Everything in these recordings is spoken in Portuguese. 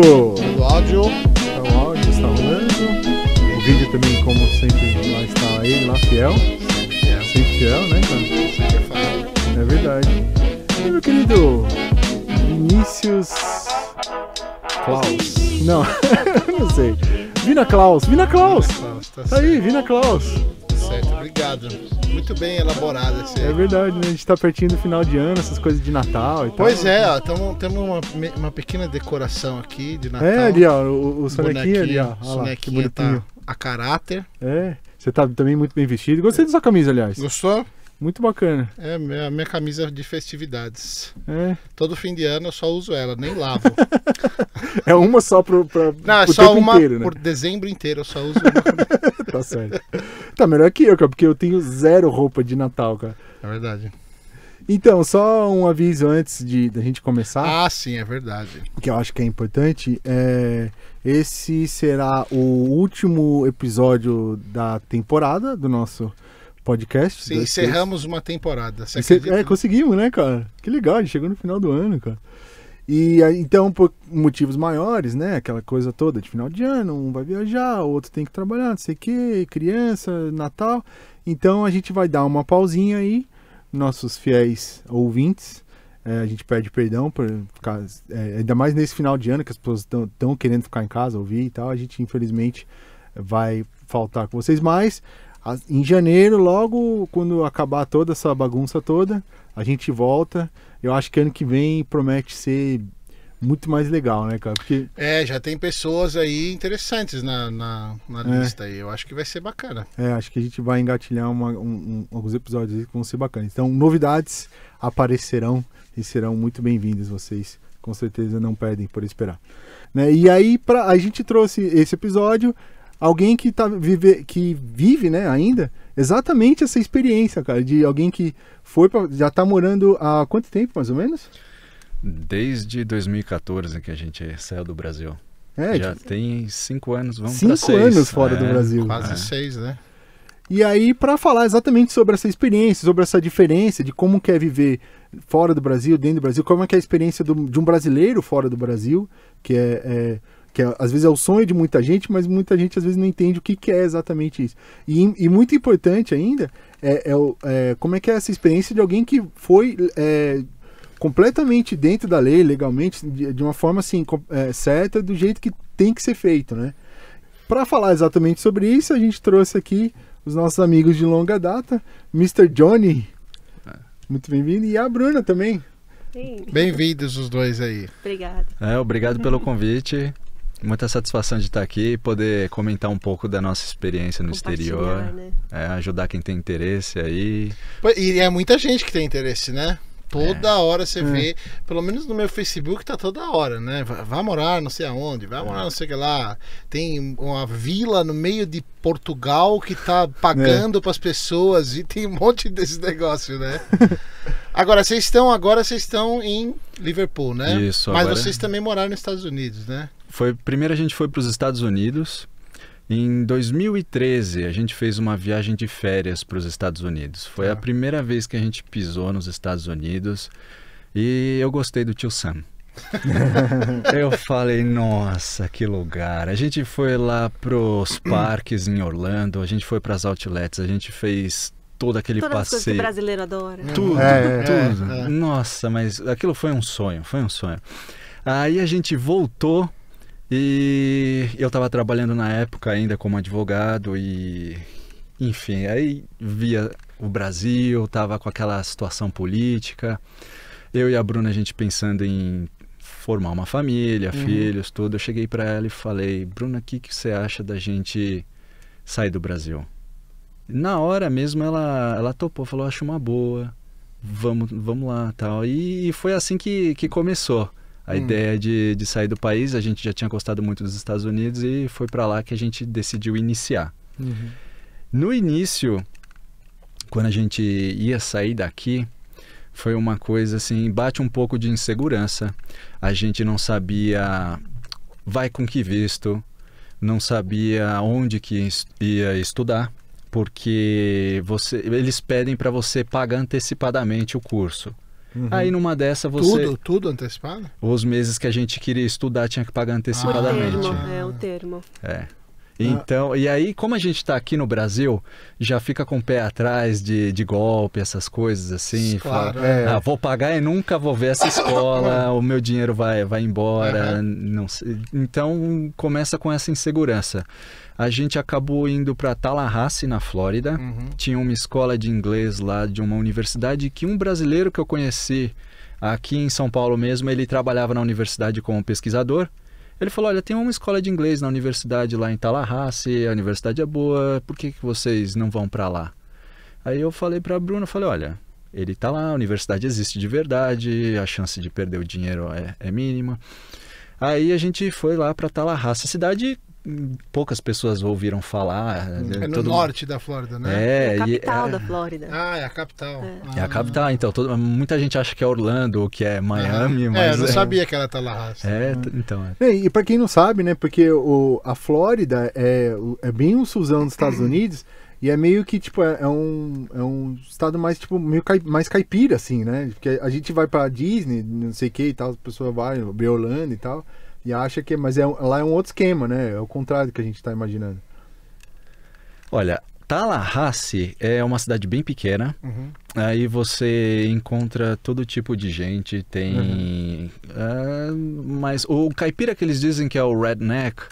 gravando! O áudio. Tá, o áudio está rolando. O vídeo também, como sempre, lá está ele, lá fiel. Sempre fiel, né, cara? É verdade. E meu querido Vinícius Klaus. Não, não sei. Vina Klaus, Vina Klaus! Tá Tá aí, Vina Klaus. certo, obrigado. Muito bem elaborado esse É verdade, né? A gente tá pertinho do final de ano, essas coisas de Natal e tal. Pois é, ó, temos uma, uma pequena decoração aqui de Natal. É, ali, ó, o, o sonequinho ali, ó. Olha lá, que sonequinho bonitinho. tá a caráter. É, você tá também muito bem vestido. Gostei da sua camisa, aliás. Gostou? Muito bacana. É a minha, minha camisa de festividades. É, Todo fim de ano eu só uso ela, nem lavo. é uma só pro, pra, Não, é pro só uma inteiro, né? por dezembro inteiro eu só uso uma. Tá certo. Tá melhor que eu, cara, porque eu tenho zero roupa de Natal, cara. É verdade. Então, só um aviso antes de da gente começar, Ah, sim, é verdade. que eu acho que é importante. É, esse será o último episódio da temporada do nosso podcast. Sim, encerramos uma temporada. Você é, conseguimos, né, cara? Que legal, a gente chegou no final do ano, cara. E então, por motivos maiores, né? Aquela coisa toda de final de ano, um vai viajar, o outro tem que trabalhar, não sei o quê, criança, Natal. Então a gente vai dar uma pausinha aí, nossos fiéis ouvintes. É, a gente pede perdão por ficar. é, ainda mais nesse final de ano que as pessoas estão querendo ficar em casa, ouvir e tal. A gente, infelizmente, vai faltar com vocês. Mas a- em janeiro, logo quando acabar toda essa bagunça toda, a gente volta. Eu acho que ano que vem promete ser muito mais legal, né, cara? Porque É, já tem pessoas aí interessantes na, na, na É. lista aí. Eu acho que vai ser bacana. é, acho que a gente vai engatilhar uma- um- um- alguns episódios aí que vão ser bacanas. Então, novidades aparecerão e serão muito bem-vindas. Vocês com certeza não perdem por esperar. Né? E aí, pra, a gente trouxe esse episódio. Alguém que, tá, vive, que vive né, ainda exatamente essa experiência, cara, de alguém que foi pra, já tá morando há quanto tempo, mais ou menos? Desde 2014 que a gente saiu do Brasil. É, Já tipo, tem cinco anos, vamos Cinco pra seis. anos fora do Brasil. Quase É. seis, né? E aí, para falar exatamente sobre essa experiência, sobre essa diferença de como que é viver fora do Brasil, dentro do Brasil, como é que é a experiência do- de um brasileiro fora do Brasil, que é, é- que é- às vezes é o sonho de muita gente, mas muita gente às vezes não entende o que, que é exatamente isso. E, e muito importante ainda é, é é como é que é essa experiência de alguém que foi é, completamente dentro da lei, legalmente, de, de uma forma assim é, certa, do jeito que tem que ser feito, né? Para falar exatamente sobre isso, a gente trouxe aqui os nossos amigos de longa data, Mr. Johnny. Muito bem-vindo. E a Bruna também. Bem-vindos os dois aí. obrigada. É, obrigado pelo convite. Muita satisfação de estar aqui e poder comentar um pouco da nossa experiência no exterior. Né? É, ajudar quem tem interesse aí. E é muita gente que tem interesse, né? Toda hora você É. vê, pelo menos no meu Facebook tá toda hora, né? Vai, morar não sei aonde, vai morar não sei o que lá. Tem uma vila no meio de Portugal que tá pagando pras pessoas e tem um monte desse negócio, né? agora vocês estão, agora vocês estão em Liverpool, né? Isso, Mas agora- vocês também moraram nos Estados Unidos, né? Foi, primeiro a gente foi para os Estados Unidos. Em 2013 a gente fez uma viagem de férias para os Estados Unidos. Foi Tá. a primeira vez que a gente pisou nos Estados Unidos e eu gostei do tio Sam. eu falei, nossa, que lugar. A gente foi lá pros parques em Orlando, a gente foi para as outlets, a gente fez todo aquele Todas as coisas que passeio. brasileiro adora. Tudo, É, é, tudo. é. Nossa, mas aquilo foi um sonho, foi um sonho. Aí a gente voltou e eu estava trabalhando na época ainda como advogado e enfim, aí via o Brasil, tava com aquela situação política. Eu e a Bruna a gente pensando em formar uma família, Uhum. filhos, tudo. Eu cheguei para ela e falei: "Bruna, o que que você acha da gente sair do Brasil?" Na hora mesmo ela ela topou, falou: "Acho uma boa. Vamos, vamos lá, tal". E, e foi assim que que começou. A Hum. ideia de, de sair do país, a gente já tinha gostado muito dos Estados Unidos e foi para lá que a gente decidiu iniciar. No início, quando a gente ia sair daqui, foi uma coisa assim, bate um pouco de insegurança. A gente não sabia vai com que visto, não sabia onde que ia estudar, porque você, eles pedem para você pagar antecipadamente o curso. Uhum. Aí numa dessa você. Tudo, tudo antecipado? Os meses que a gente queria estudar tinha que pagar O antecipadamente. termo, é o termo. É. Então, e aí, como a gente tá aqui no Brasil, já fica com o pé atrás de, de golpe, essas coisas assim. Claro. fala, É. ah, vou pagar e nunca vou ver essa escola, o meu dinheiro vai, vai embora. Não sei. Então, começa com essa insegurança. A gente acabou indo para Tallahassee, na Flórida. Uhum. Tinha uma escola de inglês lá de uma universidade que um brasileiro que eu conheci aqui em São Paulo mesmo, ele trabalhava na universidade como pesquisador. Ele falou: Olha, tem uma escola de inglês na universidade lá em Tallahassee, a universidade é boa, por que, que vocês não vão para lá? Aí eu falei para Bruno: falei, Olha, ele tá lá, a universidade existe de verdade, a chance de perder o dinheiro é, é mínima. Aí a gente foi lá para Tallahassee, cidade poucas pessoas ouviram falar. É no todo- norte da Flórida, né? É, É a e- capital é- da Flórida. Ah, é a capital. é a capital, então. todo- muita gente acha que é Orlando ou que é Miami, Aham. mas. É, eu não sabia que era Tallahassee. É, t- então. é. É, e pra quem não sabe, né, porque o, a Flórida é, é bem um Suzão dos Estados Unidos e é meio que, tipo, é, é um, é um estado mais, tipo, meio cai- mais caipira, assim, né? Porque a gente vai pra Disney, não sei o que e tal, a pessoa vai, ver Orlando e tal, e acha que, mas é, lá é um outro esquema, né? É o contrário do que a gente tá imaginando. Olha, Tallahassee é uma cidade bem pequena. Uhum. Aí você encontra todo tipo de gente. Tem. é, mas o caipira que eles dizem que é o redneck.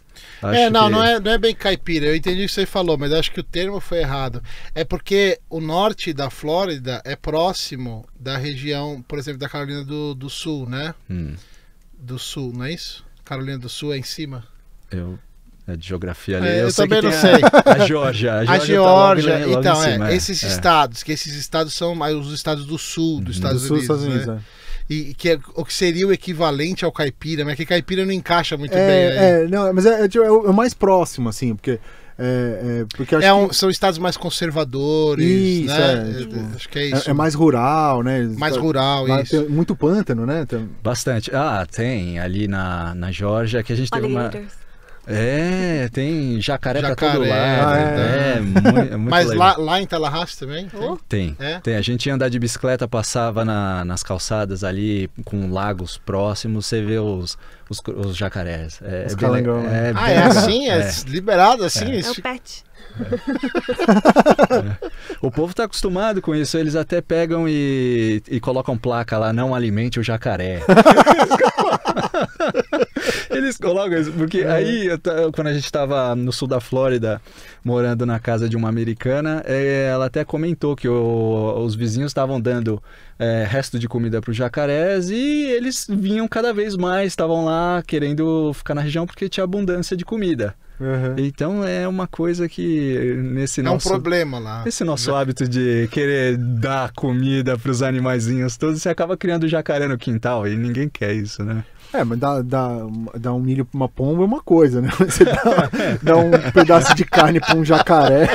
É, não, que- não é, não é bem caipira. Eu entendi o que você falou, mas acho que o termo foi errado. É porque o norte da Flórida é próximo da região, por exemplo, da Carolina do, do Sul, né? Hum, Do Sul, não é isso? Carolina do Sul é em cima. eu. É de geografia ali. É, eu sei que também não sei. A, a Geórgia. A A Geórgia, tá então, em cima, é, esses é. estados, que esses estados são mais os estados do sul dos Estados Do sul dos Unidos. Estados né? Unidos, é. E que é o que seria o equivalente ao caipira, mas que caipira não encaixa muito bem. aí. É, é, não, mas é, é, tipo, é é o mais próximo, assim, porque. É, é, porque acho É um- que são estados mais conservadores, Isso, né? é, tipo, acho que é isso. é, é mais rural, né? mais rural, Lá isso. tem muito pântano, né? Tem- Bastante. Ah, tem ali na, na Geórgia que a gente teve uma. É, tem jacaré, pra todo Jacaré, lado. ah, é, é. muito, é muito Mas legal. lá, lá em Tallahassee também? tem? Oh, Tem, É? tem. A gente ia andar de bicicleta, passava na- nas calçadas ali com lagos próximos, você vê os, os, os jacarés. É, Os é bem calangão, le- né? é Ah, bem é legal. assim? É, liberado assim? é Isso o pet. O povo tá acostumado com isso, eles até pegam e, e colocam placa lá, não alimente o jacaré. eles colocam isso, porque aí, eu ta- quando a gente tava no sul da Flórida, morando na casa de uma americana, eh, ela até comentou que o- os vizinhos estavam dando eh, resto de comida para os jacarés e eles vinham cada vez mais, estavam lá querendo ficar na região porque tinha abundância de comida. Uhum. Então é uma coisa que nesse É um nosso problema lá. esse nosso hábito de querer dar comida para os animaizinhos todos, você acaba criando jacaré no quintal e ninguém quer isso, né? É, mas dar dá, dá um milho pra uma pomba é uma coisa, né? Você dá, dá um pedaço de carne pra um jacaré.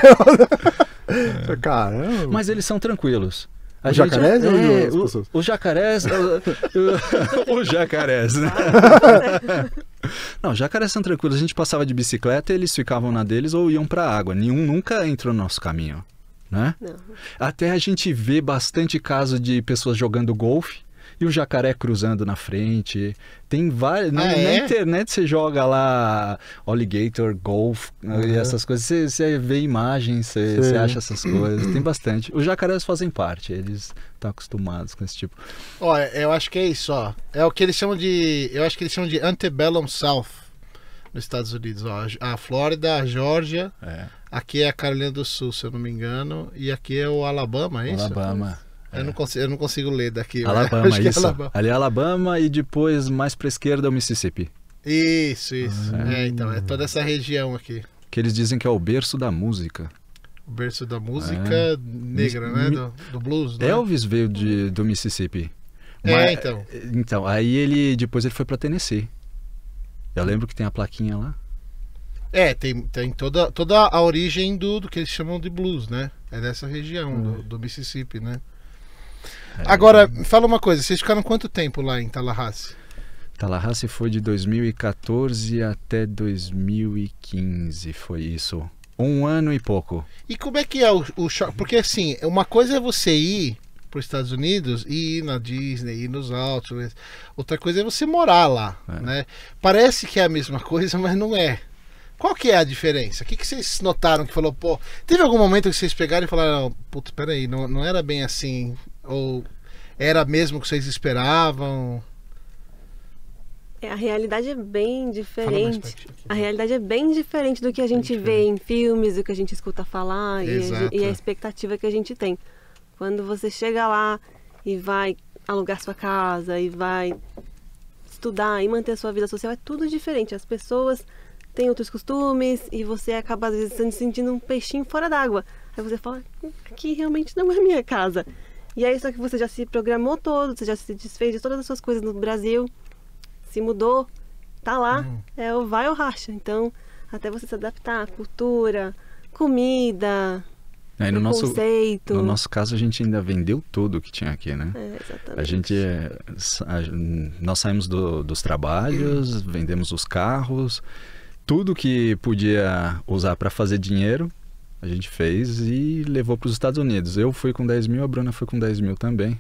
Caramba. Mas eles são tranquilos. A Os gente- jacarés ou é, as o- pessoas? Os jacarés. o- o- os jacarés, né? Não, jacarés são tranquilos. A gente passava de bicicleta, eles ficavam na deles ou iam pra água. Nenhum nunca entrou no nosso caminho, né? Não. Até a gente vê bastante caso de pessoas jogando golfe e o jacaré cruzando na frente. Tem várias. Na, Ah, na é? internet você joga lá alligator, golf e essas coisas. Você, você vê imagens, você, você acha essas coisas. Tem bastante. Os jacarés fazem parte, eles estão acostumados com esse tipo. Ó, eu acho que é isso, ó. É o que eles chamam de. Eu acho que eles chamam de Antebellum South nos Estados Unidos, ó. A Flórida, a Geórgia, É. aqui é a Carolina do Sul, se eu não me engano, e aqui é o Alabama, é isso? Alabama. Eu, não consigo, eu não consigo ler daqui. Alabama, é isso. Alabama. Ali é Alabama e depois mais pra esquerda é o Mississippi. Isso, isso. É, então, é toda essa região aqui. Que eles dizem que é o berço da música. O berço da música É. negra, né? Do, do blues, né? Elvis veio de, do Mississippi. É, Mas- então. Então, aí ele depois ele foi pra Tennessee. Eu lembro que tem a plaquinha lá. É, tem, tem toda, toda a origem do, do que eles chamam de blues, né? É dessa região, Hum. do, do Mississippi, né? É, Agora, fala uma coisa, vocês ficaram quanto tempo lá em Tallahassee? Tallahassee foi de 2014 até 2015, foi isso. Um ano e pouco. E como é que é o, o choque? Porque assim, uma coisa é você ir para os Estados Unidos e ir na Disney, ir nos altos. Outra coisa é você morar lá, É. né? Parece que é a mesma coisa, mas não é. Qual que é a diferença? O que, que vocês notaram que falou, pô, teve algum momento que vocês pegaram e falaram, putz, peraí, não, não era bem assim? Ou era mesmo o que vocês esperavam? É, a realidade é bem diferente. aqui. A realidade é bem diferente do que a gente vê em filmes, do que a gente escuta falar e a, e a expectativa que a gente tem. Quando você chega lá e vai alugar sua casa e vai estudar e manter a sua vida social, é tudo diferente. As pessoas têm outros costumes e você acaba às vezes se sentindo um peixinho fora d'água. Aí você fala, "Hum, aqui realmente não é minha casa. E aí só que você já se programou todo, você já se desfez de todas as suas coisas no Brasil, se mudou, tá lá, Uhum. é o vai ou racha. Então, até você se adaptar à cultura, comida, Aí no nosso, conceito. no nosso caso, a gente ainda vendeu tudo que tinha aqui, né? É, exatamente. A gente, é, a- nós saímos do- dos trabalhos, vendemos os carros, tudo que podia usar para fazer dinheiro, a gente fez e levou para os Estados Unidos. Eu fui com 10 mil, a Bruna foi com 10 mil também.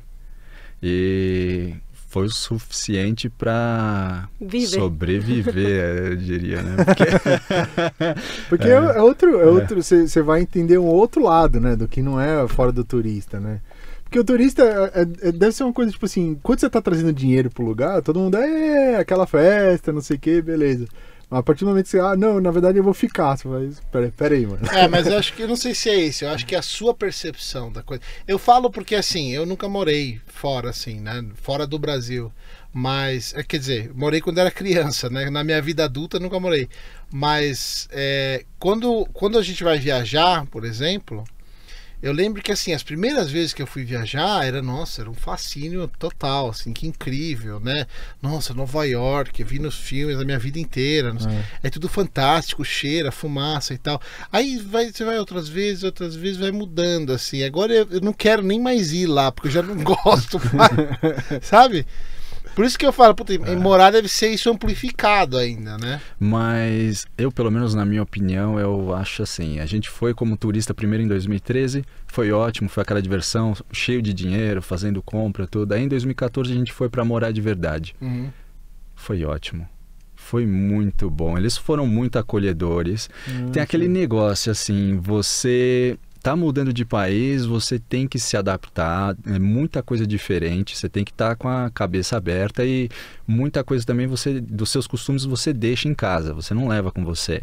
E foi o suficiente para Viver. sobreviver, eu diria, né? Porque Porque é, é outro, é outro, você vai entender um outro lado, né, do que não é fora do turista, né? Porque o turista é- é- é- deve ser uma coisa tipo assim, quando você tá trazendo dinheiro pro lugar, todo mundo é aquela festa, não sei o que, beleza. A partir do momento que você, ah, não, na verdade eu vou ficar, você vai, peraí, peraí, mano. É, mas eu acho que eu não sei se é isso. Eu acho que é a sua percepção da coisa. Eu falo porque assim, eu nunca morei fora, assim, né? Fora do Brasil. Mas, é, quer dizer, morei quando era criança, né? Na minha vida adulta nunca morei. Mas é, quando, quando a gente vai viajar, por exemplo, eu lembro que assim, as primeiras vezes que eu fui viajar, era, nossa, era um fascínio total, assim, que incrível, né? Nossa, Nova York, vi nos filmes a minha vida inteira. sei- é tudo fantástico, cheira, fumaça e tal. Aí vai, você vai outras vezes, outras vezes vai mudando, assim. Agora eu, eu não quero nem mais ir lá, porque eu já não gosto mais, sabe? Por isso que eu falo, puta, em morar deve ser isso amplificado ainda, né? Mas eu, pelo menos na minha opinião, eu acho assim. A gente foi como turista primeiro em 2013, foi ótimo, foi aquela diversão, cheio de dinheiro, fazendo compra, tudo. Aí em 2014 a gente foi para morar de verdade. Uhum. Foi ótimo. Foi muito bom. Eles foram muito acolhedores. Tem aquele negócio assim, você tá mudando de país, você tem que se adaptar, é muita coisa diferente, você tem que estar com a cabeça aberta e muita coisa também você dos seus costumes você deixa em casa, você não leva com você.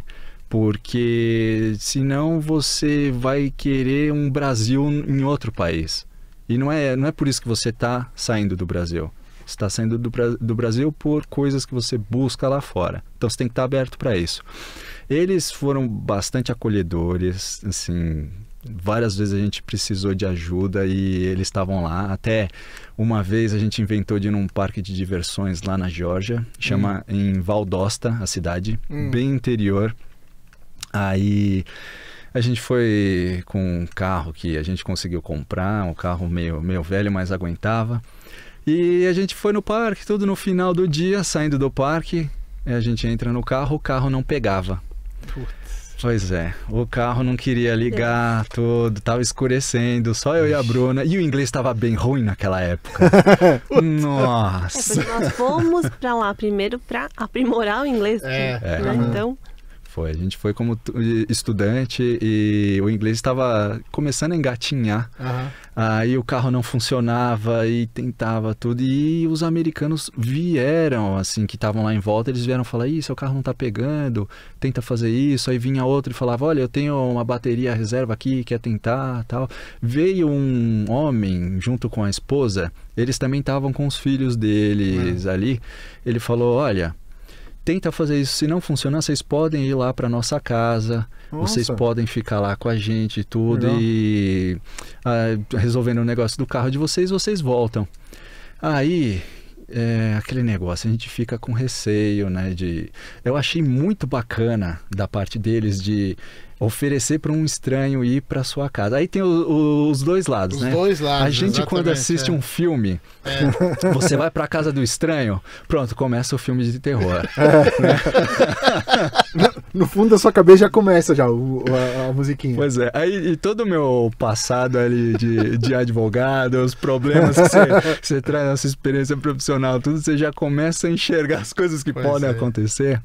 Porque senão você vai querer um Brasil em outro país. E não é, não é por isso que você está saindo do Brasil. Você está saindo do, do Brasil por coisas que você busca lá fora. Então você tem que estar aberto para isso. Eles foram bastante acolhedores, assim, várias vezes a gente precisou de ajuda e eles estavam lá. Até uma vez a gente inventou de ir num parque de diversões lá na Geórgia, chama em Valdosta, a cidade, Hum. bem interior. Aí a gente foi com um carro que a gente conseguiu comprar, um carro meio, meio velho, mas aguentava. E a gente foi no parque, tudo no final do dia, saindo do parque, a gente entra no carro, o carro não pegava. Pois é, o carro não queria ligar, tudo, tava escurecendo, só eu e a Bruna, e o inglês estava bem ruim naquela época. É, Nossa! porque nós fomos pra lá primeiro pra aprimorar o inglês. É, né? é. Então, Foi, a gente foi como tu- estudante e o inglês estava começando a engatinhar. Aham. Aí o carro não funcionava e tentava tudo. E os americanos vieram, assim, que estavam lá em volta, eles vieram falar: Ih, seu carro não tá pegando, tenta fazer isso. Aí vinha outro e falava: Olha, eu tenho uma bateria reserva aqui, quer tentar tal. Veio um homem junto com a esposa, eles também estavam com os filhos deles ali. Ele falou: Olha. Tenta fazer isso. Se não funcionar, vocês podem ir lá para nossa casa. Vocês Nossa. podem ficar lá com a gente e tudo. Legal. E ah, resolvendo o negócio do carro de vocês, vocês voltam. Aí, é, aquele negócio, a gente fica com receio, né? De... Eu achei muito bacana da parte deles de oferecer para um estranho ir para sua casa. Aí tem o, o, os dois lados, Os né? dois lados. a gente quando assiste é. um filme, É. você vai para casa do estranho, pronto, começa o filme de terror. No fundo da sua cabeça já começa já o- a, a musiquinha. Pois é, aí e todo o meu passado ali de, de advogado, os problemas que você, você traz nessa experiência profissional, tudo, você já começa a enxergar as coisas que Pois podem é. acontecer.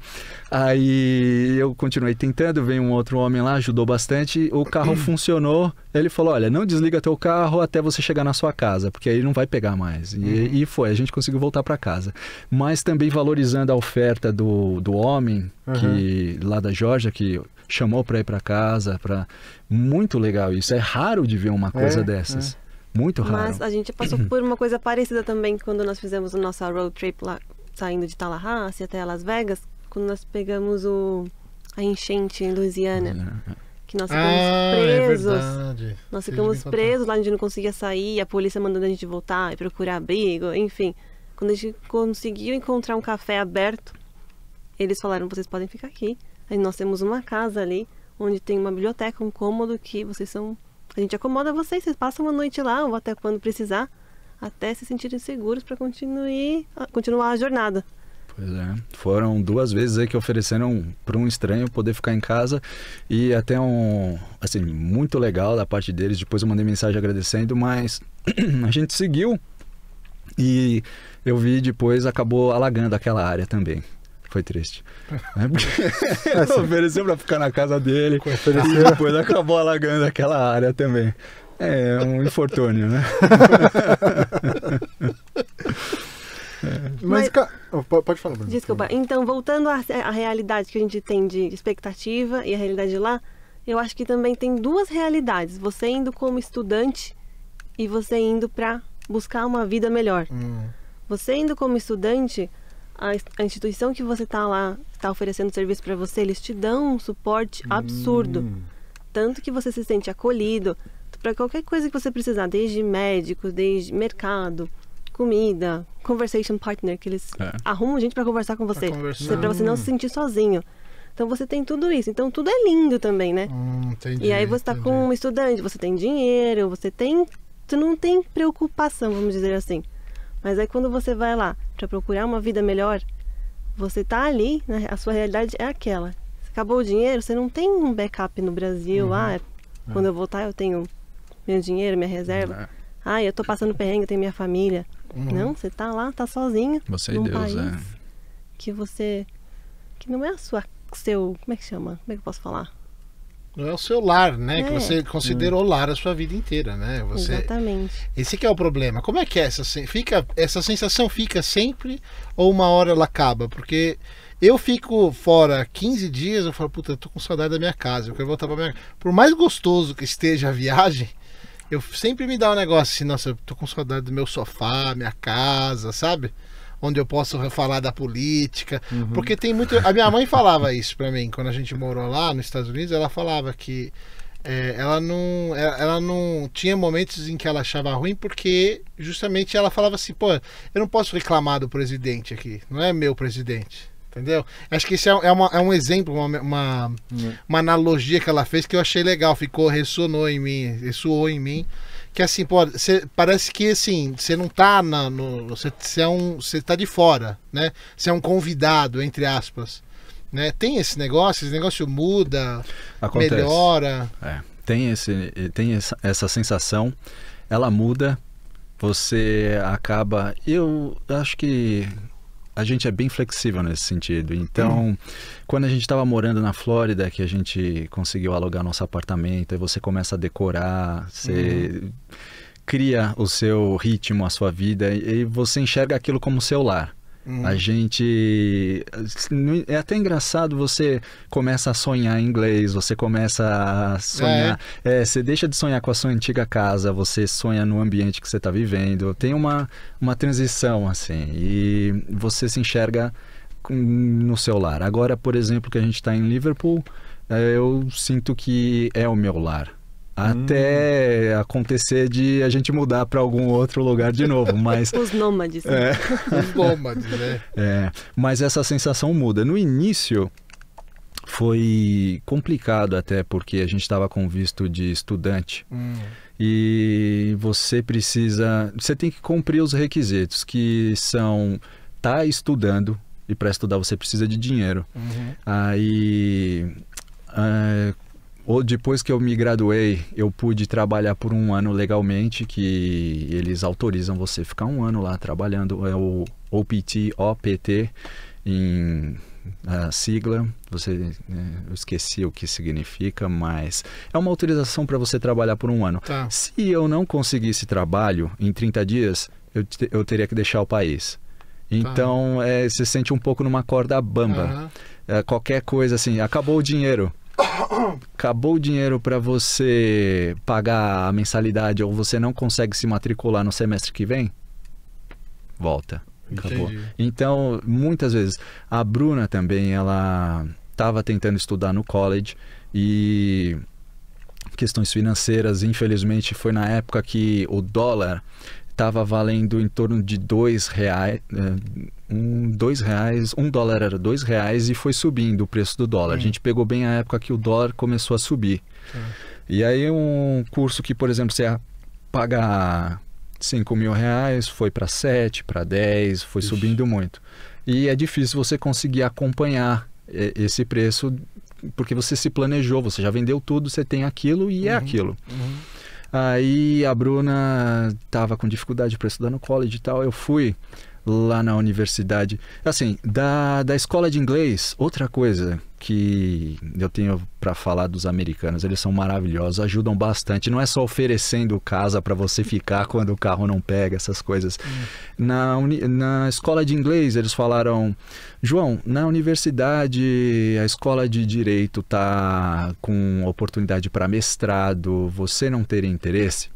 Aí eu continuei tentando, veio um outro homem lá, ajudou bastante, o carro funcionou, ele falou, olha, não desliga teu carro até você chegar na sua casa, porque aí não vai pegar mais. E, Uhum. e foi, a gente conseguiu voltar para casa. Mas também valorizando a oferta do, do homem, que lá da Georgia, que chamou para ir para casa, para muito legal isso. É raro de ver uma coisa É, dessas. Muito raro. Mas a gente passou por uma coisa parecida também quando nós fizemos a nossa road trip lá, saindo de Tallahassee até Las Vegas, quando nós pegamos o, a enchente em Louisiana, que nós ficamos Ah, é presos. verdade. nós ficamos presos lá, a gente não conseguia sair, a polícia mandando a gente voltar e procurar abrigo, enfim. Quando a gente conseguiu encontrar um café aberto, eles falaram, vocês podem ficar aqui. Aí nós temos uma casa ali, onde tem uma biblioteca, um cômodo que vocês são... A gente acomoda vocês, vocês passam uma noite lá, ou até quando precisar, até se sentirem seguros para continuar a jornada. Pois é. Foram duas vezes aí que ofereceram para um estranho poder ficar em casa e até um, assim, muito legal da parte deles. Depois eu mandei mensagem agradecendo, mas a gente seguiu e eu vi depois acabou alagando aquela área também. Foi triste. Né? Porque ofereceu para ficar na casa dele e depois acabou alagando aquela área também. É um infortúnio, né? Mas, Mas- ca- oh, po- pode falar, Bruno. Desculpa. Então, voltando à, à realidade que a gente tem de expectativa e a realidade lá, eu acho que também tem duas realidades. Você indo como estudante e você indo para buscar uma vida melhor. Hum. Você indo como estudante, a, a instituição que você está lá, está oferecendo serviço para você, eles te dão um suporte absurdo. Hum. Tanto que você se sente acolhido para qualquer coisa que você precisar, desde médico, desde mercado, comida, conversation partner, que eles É. arrumam gente para conversar com você, para você não se sentir sozinho. Então você tem tudo isso. Então tudo é lindo também, né? Hum, entendi, E aí você está entendi. com um estudante, você tem dinheiro, você tem, você não tem preocupação, vamos dizer assim. Mas aí quando você vai lá para procurar uma vida melhor, você tá ali, né? A sua realidade é aquela. Se acabou o dinheiro, você não tem um backup no Brasil. Uhum. Ah, quando eu voltar eu tenho meu dinheiro, minha reserva. Ah, eu tô passando perrengue, eu tenho minha família. Uhum. Não, você tá lá, tá sozinho. Você e num Deus, país é. que você que não é a sua seu, como é que chama? Como é que eu posso falar? Não é o seu lar, né? Que É. você considerou lar a sua vida inteira, né? Você, Exatamente. esse que é o problema. Como é que é essa fica essa sensação fica sempre ou uma hora ela acaba? Porque eu fico fora 15 dias, eu falo, puta, eu tô com saudade da minha casa, eu quero voltar pra minha casa. Por mais gostoso que esteja a viagem, eu sempre me dá um negócio assim, nossa, eu tô com saudade do meu sofá, minha casa, sabe? Onde eu posso falar da política. Porque tem muito. A minha mãe falava isso pra mim quando a gente morou lá nos Estados Unidos. Ela falava que é, ela não ela, ela não tinha momentos em que ela achava ruim porque justamente ela falava assim pô eu não posso reclamar do presidente aqui não é meu presidente entendeu? Acho que isso é, é, uma- é um exemplo uma, uma, uma analogia que ela fez que eu achei legal ficou ressonou em mim ressoou em mim. Que assim pô cê, parece que assim você não tá na, no você você é um você tá de fora né? Você é um convidado entre aspas né? Tem esse negócio? Esse negócio muda Acontece. melhora? É, tem esse, tem essa, essa sensação, ela muda, você acaba. Eu acho que a gente é bem flexível nesse sentido. Então, quando a gente estava morando na Flórida, que a gente conseguiu alugar nosso apartamento, aí você começa a decorar, você cria o seu ritmo, a sua vida, e e você enxerga aquilo como seu lar. A gente. É até engraçado, você começa a sonhar em inglês, você começa a sonhar. É, você deixa de sonhar com a sua antiga casa, você sonha no ambiente que você está vivendo. Tem uma, uma transição, assim, e você se enxerga no seu lar. Agora, por exemplo, que a gente está em Liverpool, é, eu sinto que é o meu lar. Até acontecer de a gente mudar para algum outro lugar de novo, mas Os nômades. é, Os nômades, né? é, mas essa sensação muda. No início foi complicado até porque a gente estava com visto de estudante Hum. e você precisa, você tem que cumprir os requisitos que são tá estudando e para estudar você precisa de dinheiro. Uhum. Aí, é, ou depois que eu me graduei, eu pude trabalhar por um ano legalmente, que eles autorizam você ficar um ano lá trabalhando. É o OPT, OPT, em a sigla. Você, é, eu esqueci o que significa, mas é uma autorização para você trabalhar por um ano. Tá. Se eu não conseguisse trabalho em 30 dias, eu, te- eu teria que deixar o país. Então, é, você sente um pouco numa corda bamba. Aham. É, qualquer coisa assim, acabou o dinheiro. Acabou o dinheiro para você pagar a mensalidade ou você não consegue se matricular no semestre que vem? Volta. Acabou. Entendi. Então, muitas vezes, a Bruna também, ela estava tentando estudar no college e questões financeiras, infelizmente, foi na época que o dólar estava valendo em torno de dois reais, eh, um, dois reais, um dólar era dois reais e foi subindo o preço do dólar. A gente pegou bem a época que o dólar começou a subir. E aí um curso que, por exemplo, você ia pagar 5 mil reais, foi para 7, para 10, foi Ixi. subindo muito. E é difícil você conseguir acompanhar esse preço porque você se planejou, você já vendeu tudo, você tem aquilo e é Uhum. aquilo. Uhum. Aí a Bruna tava com dificuldade para estudar no college e tal. Eu fui lá na universidade. Assim, da, da escola de inglês, outra coisa que eu tenho para falar dos americanos, eles são maravilhosos, ajudam bastante. Não é só oferecendo casa para você ficar quando o carro não pega, essas coisas. Na, uni- na escola de inglês, eles falaram: João, na universidade, a escola de direito tá com oportunidade para mestrado, você não teria interesse?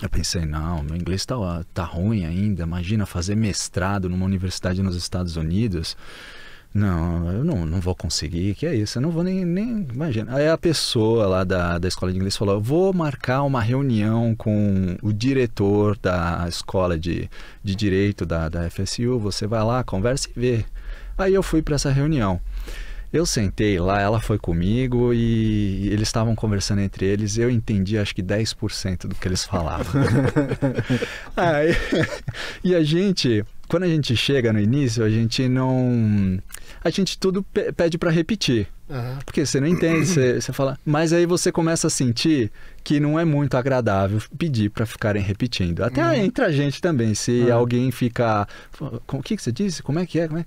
Eu pensei, não, meu inglês tá, tá ruim ainda. Imagina fazer mestrado numa universidade nos Estados Unidos. Não, eu não, não vou conseguir, que é isso, eu não vou nem, nem imagina. Aí a pessoa lá da, da escola de inglês falou, eu vou marcar uma reunião com o diretor da escola de, de direito da, da FSU, você vai lá, conversa e vê. Aí eu fui para essa reunião. Eu sentei lá, ela foi comigo e eles estavam conversando entre eles. Eu entendi acho que 10% do que eles falavam. Aí, e a gente, quando a gente chega no início, a gente não. A gente tudo pe- pede para repetir. Aham. Porque você não entende, você, você fala. Mas aí você começa a sentir que não é muito agradável pedir para ficarem repetindo. Até entre a gente também. Se Ah. alguém ficar. O que, que você disse? Como é que é? Como é?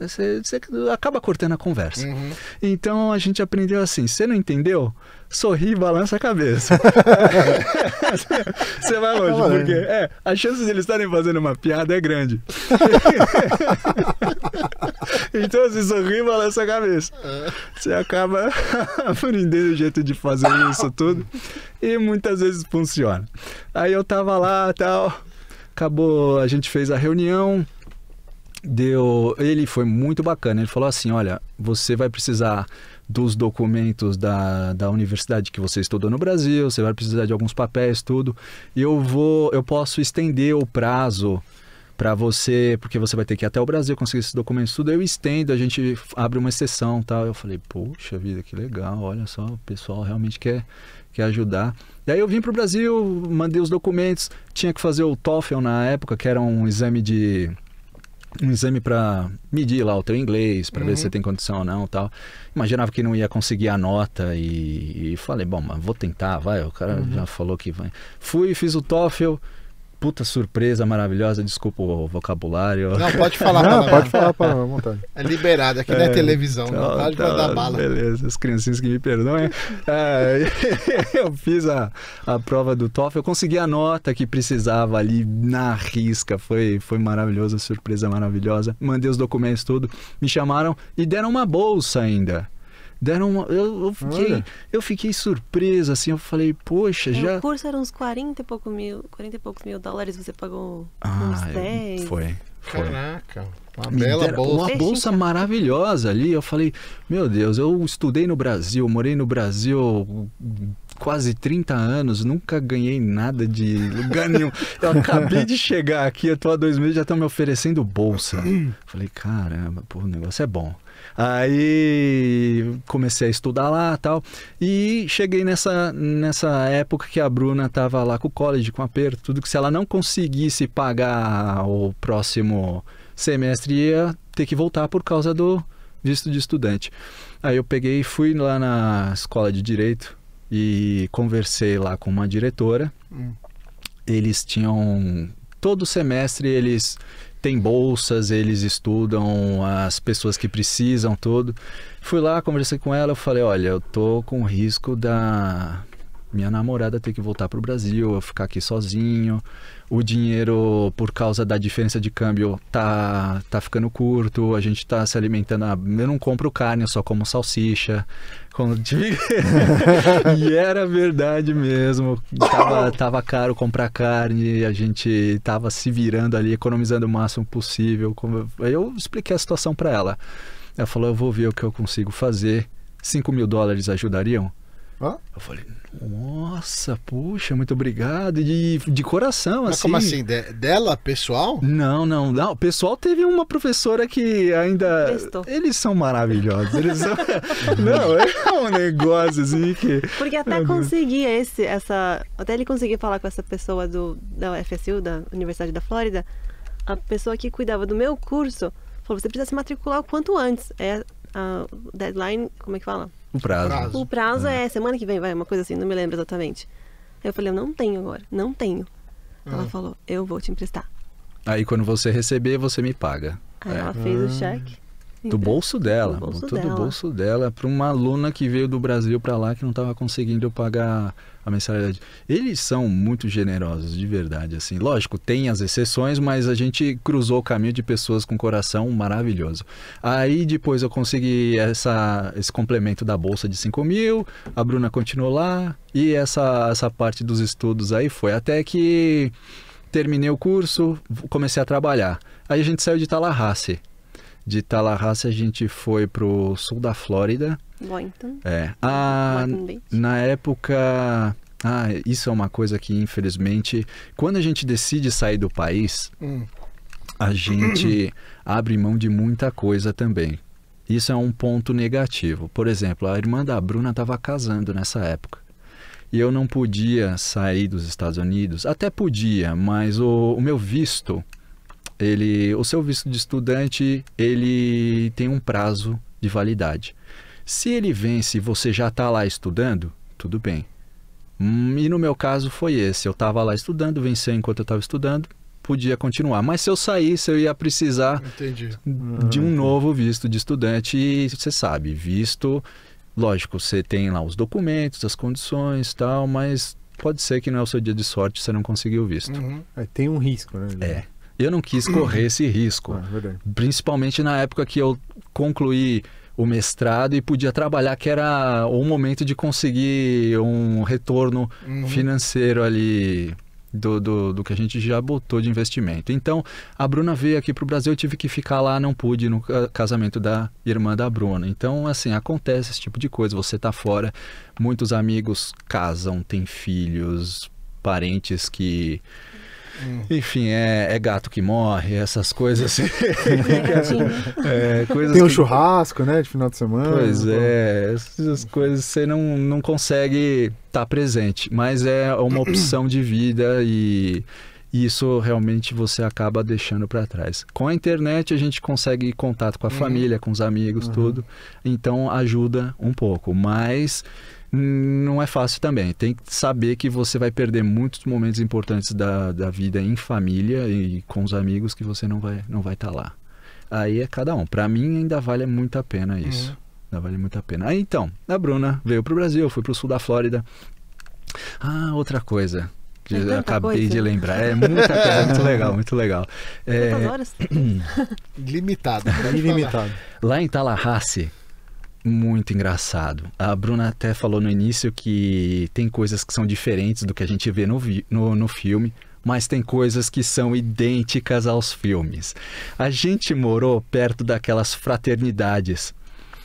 Você, você acaba cortando a conversa. Uhum. Então a gente aprendeu assim: você não entendeu? Sorri e balança a cabeça. você vai longe, porque é, a chance de eles estarem fazendo uma piada é grande. então, assim, sorri e balança a cabeça. Você acaba aprendendo o jeito de fazer isso tudo e muitas vezes funciona. Aí eu tava lá tal, acabou, a gente fez a reunião, deu. Ele foi muito bacana. Ele falou assim: olha, você vai precisar dos documentos da, da universidade que você estudou no Brasil, você vai precisar de alguns papéis, tudo. E eu vou, eu posso estender o prazo para você, porque você vai ter que ir até o Brasil conseguir esses documentos, tudo. Eu estendo, a gente abre uma exceção, tal. Eu falei, poxa vida, que legal. Olha só, o pessoal realmente quer quer ajudar. E aí eu vim para o Brasil, mandei os documentos, tinha que fazer o TOEFL na época, que era um exame de um exame para medir lá o teu inglês, para ver Uhum. se você tem condição ou não, tal. Imaginava que não ia conseguir a nota e, e falei, bom, mas vou tentar, vai. O cara Uhum. já falou que vai. Fui, fiz o TOEFL. Puta surpresa maravilhosa, desculpa o vocabulário. Não, pode falar. Não, pode falar para à vontade. É liberado, aqui não é televisão, não Tá, pode tá, mandar bala. Beleza, as criancinhas que me perdoem. É, eu fiz a, a prova do TOEFL, eu consegui a nota que precisava ali na risca. Foi, foi maravilhoso, surpresa maravilhosa. Mandei os documentos, tudo. Me chamaram e deram uma bolsa ainda. Deram uma, eu, eu fiquei, Olha. eu fiquei surpresa, assim, eu falei, poxa, já. O curso era uns 40 e, pouco mil, 40 e poucos mil dólares, você pagou Ah, uns 10. foi. Foi. Caraca, uma Me bela deram bolsa. Uma bolsa maravilhosa ali. Eu falei, meu Deus, eu estudei no Brasil, morei no Brasil quase 30 anos, nunca ganhei nada de lugar nenhum. Eu acabei de chegar aqui, eu tô há dois meses já estão me oferecendo bolsa. Falei, caramba, pô, o negócio é bom. Aí comecei a estudar lá tal. E cheguei nessa, nessa época que a Bruna tava lá com o college, com aperto, tudo que se ela não conseguisse pagar o próximo semestre ia ter que voltar por causa do visto de estudante. Aí eu peguei e fui lá na escola de direito e conversei lá com uma diretora. Hum. Eles tinham todo semestre eles têm bolsas, eles estudam as pessoas que precisam, tudo. Fui lá, conversei com ela, eu falei, olha, eu tô com risco da minha namorada ter que voltar para o Brasil, eu ficar aqui sozinho. O dinheiro, por causa da diferença de câmbio, tá, tá ficando curto. A gente tá se alimentando. ah, Eu não compro carne, eu só como salsicha. E era verdade mesmo. Tava, tava caro comprar carne, a gente tava se virando ali, economizando o máximo possível. Eu expliquei a situação para ela. Ela falou: Eu vou ver o que eu consigo fazer. 5 mil dólares ajudariam? Hã? Eu falei, nossa, puxa, muito obrigado. De, de coração, Mas assim. como assim? De- dela, pessoal? Não, não, não. O pessoal teve uma professora que ainda. Prestou. Eles são maravilhosos. Eles são... não, é um negócio assim que. Porque até conseguir esse, essa. Até ele conseguir falar com essa pessoa do, da FSU, da Universidade da Flórida, a pessoa que cuidava do meu curso falou: você precisa se matricular o quanto antes. É a deadline, como é que fala? O prazo. Prazo. O prazo é semana que vem, vai, uma coisa assim, não me lembro exatamente. Aí eu falei: eu não tenho agora, não tenho. Ela Ah. falou: eu vou te emprestar. Aí quando você receber, você me paga. Aí É. ela fez o cheque. Do bolso dela, Do bolso botou do dela. bolso dela para uma aluna que veio do Brasil para lá que não estava conseguindo pagar a mensalidade. Eles são muito generosos, de verdade, assim. Lógico, tem as exceções, mas a gente cruzou o caminho de pessoas com coração maravilhoso. Aí depois eu consegui essa, esse complemento da bolsa de 5 mil, a Bruna continuou lá e essa, essa parte dos estudos aí foi até que terminei o curso, comecei a trabalhar. Aí a gente saiu de Tallahassee. De Tallahassee a gente foi pro sul da Flórida. Boynton. É. Ah, na época. Ah, isso é uma coisa que, infelizmente, quando a gente decide sair do país, Hum. a gente abre mão de muita coisa também. Isso é um ponto negativo. Por exemplo, a irmã da Bruna estava casando nessa época. E eu não podia sair dos Estados Unidos. Até podia, mas o, o meu visto, ele, o seu visto de estudante, ele tem um prazo de validade. Se ele vence e você já está lá estudando, tudo bem. Hum, e no meu caso foi esse. Eu estava lá estudando, venceu enquanto eu estava estudando, podia continuar. Mas se eu saísse, eu ia precisar Entendi. de um novo visto de estudante. E você sabe, visto, lógico, você tem lá os documentos, as condições tal, mas pode ser que não é o seu dia de sorte, você não conseguiu o visto. Uhum. É, tem um risco, né? É. Eu não quis correr esse risco. Ah, verdade. Principalmente na época que eu concluí o mestrado e podia trabalhar, que era o momento de conseguir um retorno Uhum. financeiro ali do, do, do que a gente já botou de investimento. Então, a Bruna veio aqui para o Brasil, eu tive que ficar lá, não pude no ca- casamento da irmã da Bruna. Então, assim, acontece esse tipo de coisa. Você tá fora, muitos amigos casam, têm filhos, parentes que. Hum. Enfim, é, é gato que morre, essas coisas assim. é, coisas Tem um que- churrasco, né? De final de semana. Pois é, essas coisas você não, não consegue estar presente, mas é uma opção de vida e isso realmente você acaba deixando para trás. Com a internet a gente consegue contato com a Uhum. família, com os amigos, Uhum. tudo, então ajuda um pouco, mas não é fácil também. Tem que saber que você vai perder muitos momentos importantes da, da vida em família e com os amigos que você não vai não vai estar lá. Aí é cada um. Para mim ainda vale muito a pena isso. Uhum. Ainda vale muito a pena. Aí então, a Bruna veio pro Brasil, fui pro sul da Flórida. Ah, outra coisa. Que É acabei coisa. de lembrar. É muita coisa, muito legal, muito legal. É, horas? Limitado. Ilimitado. Lá em Tallahassee, muito engraçado. A Bruna até falou no início que tem coisas que são diferentes do que a gente vê no, vi- no, no filme, mas tem coisas que são idênticas aos filmes. A gente morou perto daquelas fraternidades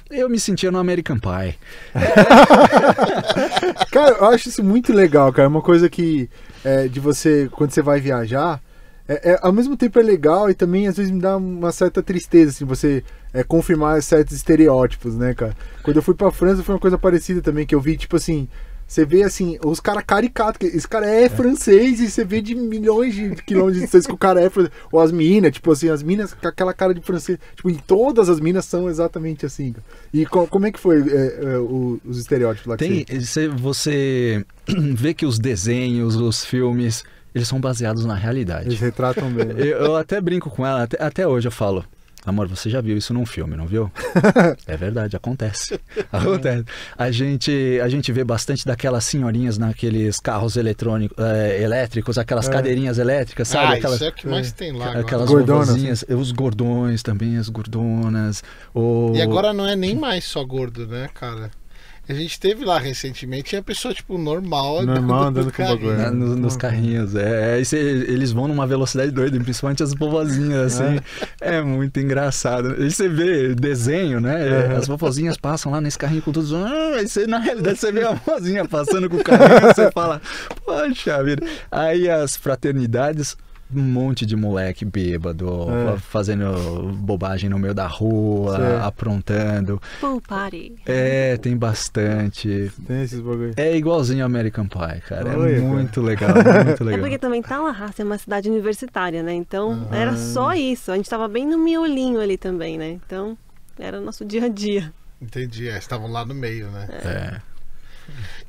Eu me sentia no American Pie. Cara, eu acho isso muito legal, cara. É uma coisa que é, de você, quando você vai viajar, é, é- ao mesmo tempo é legal e também às vezes me dá uma certa tristeza, assim, você é, confirmar certos estereótipos, né, cara? Quando eu fui pra França foi uma coisa parecida também, que eu vi, tipo assim, você vê assim, os caras caricatos, que esse cara é, francês e você vê de milhões de quilômetros de distância que o cara é francês. Ou as minas, tipo assim, as minas com aquela cara de francês. Tipo, em todas as minas são exatamente assim. E co- como é que foi é, é, o- os estereótipos lá que Tem, você... você, você vê que os desenhos, os filmes, eles são baseados na Eles realidade. retratam bem. né? Eu, eu até brinco com ela, até, até hoje eu falo. Amor, você já viu isso num filme, não viu? é verdade, acontece. Acontece. A gente, a gente vê bastante daquelas senhorinhas naqueles carros eletrônicos, eh, elétricos, aquelas É. cadeirinhas elétricas, sabe? ah, aquelas, isso é o que mais tem lá agora. aquelas Gordonas, vovozinhas, os gordões também, as gordonas. O... E agora não é nem mais só gordo, né, cara? A gente teve lá recentemente e a pessoa, tipo, normal Normal, no andando com bagulho, Na- no- nos carrinhos, é, é, cê- eles vão numa velocidade doida, principalmente as vovozinhas, assim, é, muito engraçado. E você vê desenho, né? Uhum. As vovozinhas passam lá nesse carrinho com todos, ah, você, na realidade você vê a vovozinha passando com o carrinho, você fala, poxa vida. Aí as fraternidades, um monte de moleque bêbado, É. fazendo bobagem no meio da rua, aprontando. Pool party. É, tem bastante. Tem esses bagulho. É igualzinho American Pie, cara. Olha, é cara. muito legal, muito É legal. porque também Tallahassee é uma cidade universitária, né? Então Ah. era só isso. A gente tava bem no miolinho ali também, né? Então era o nosso dia a dia. Entendi, é, estavam lá no meio, né? É.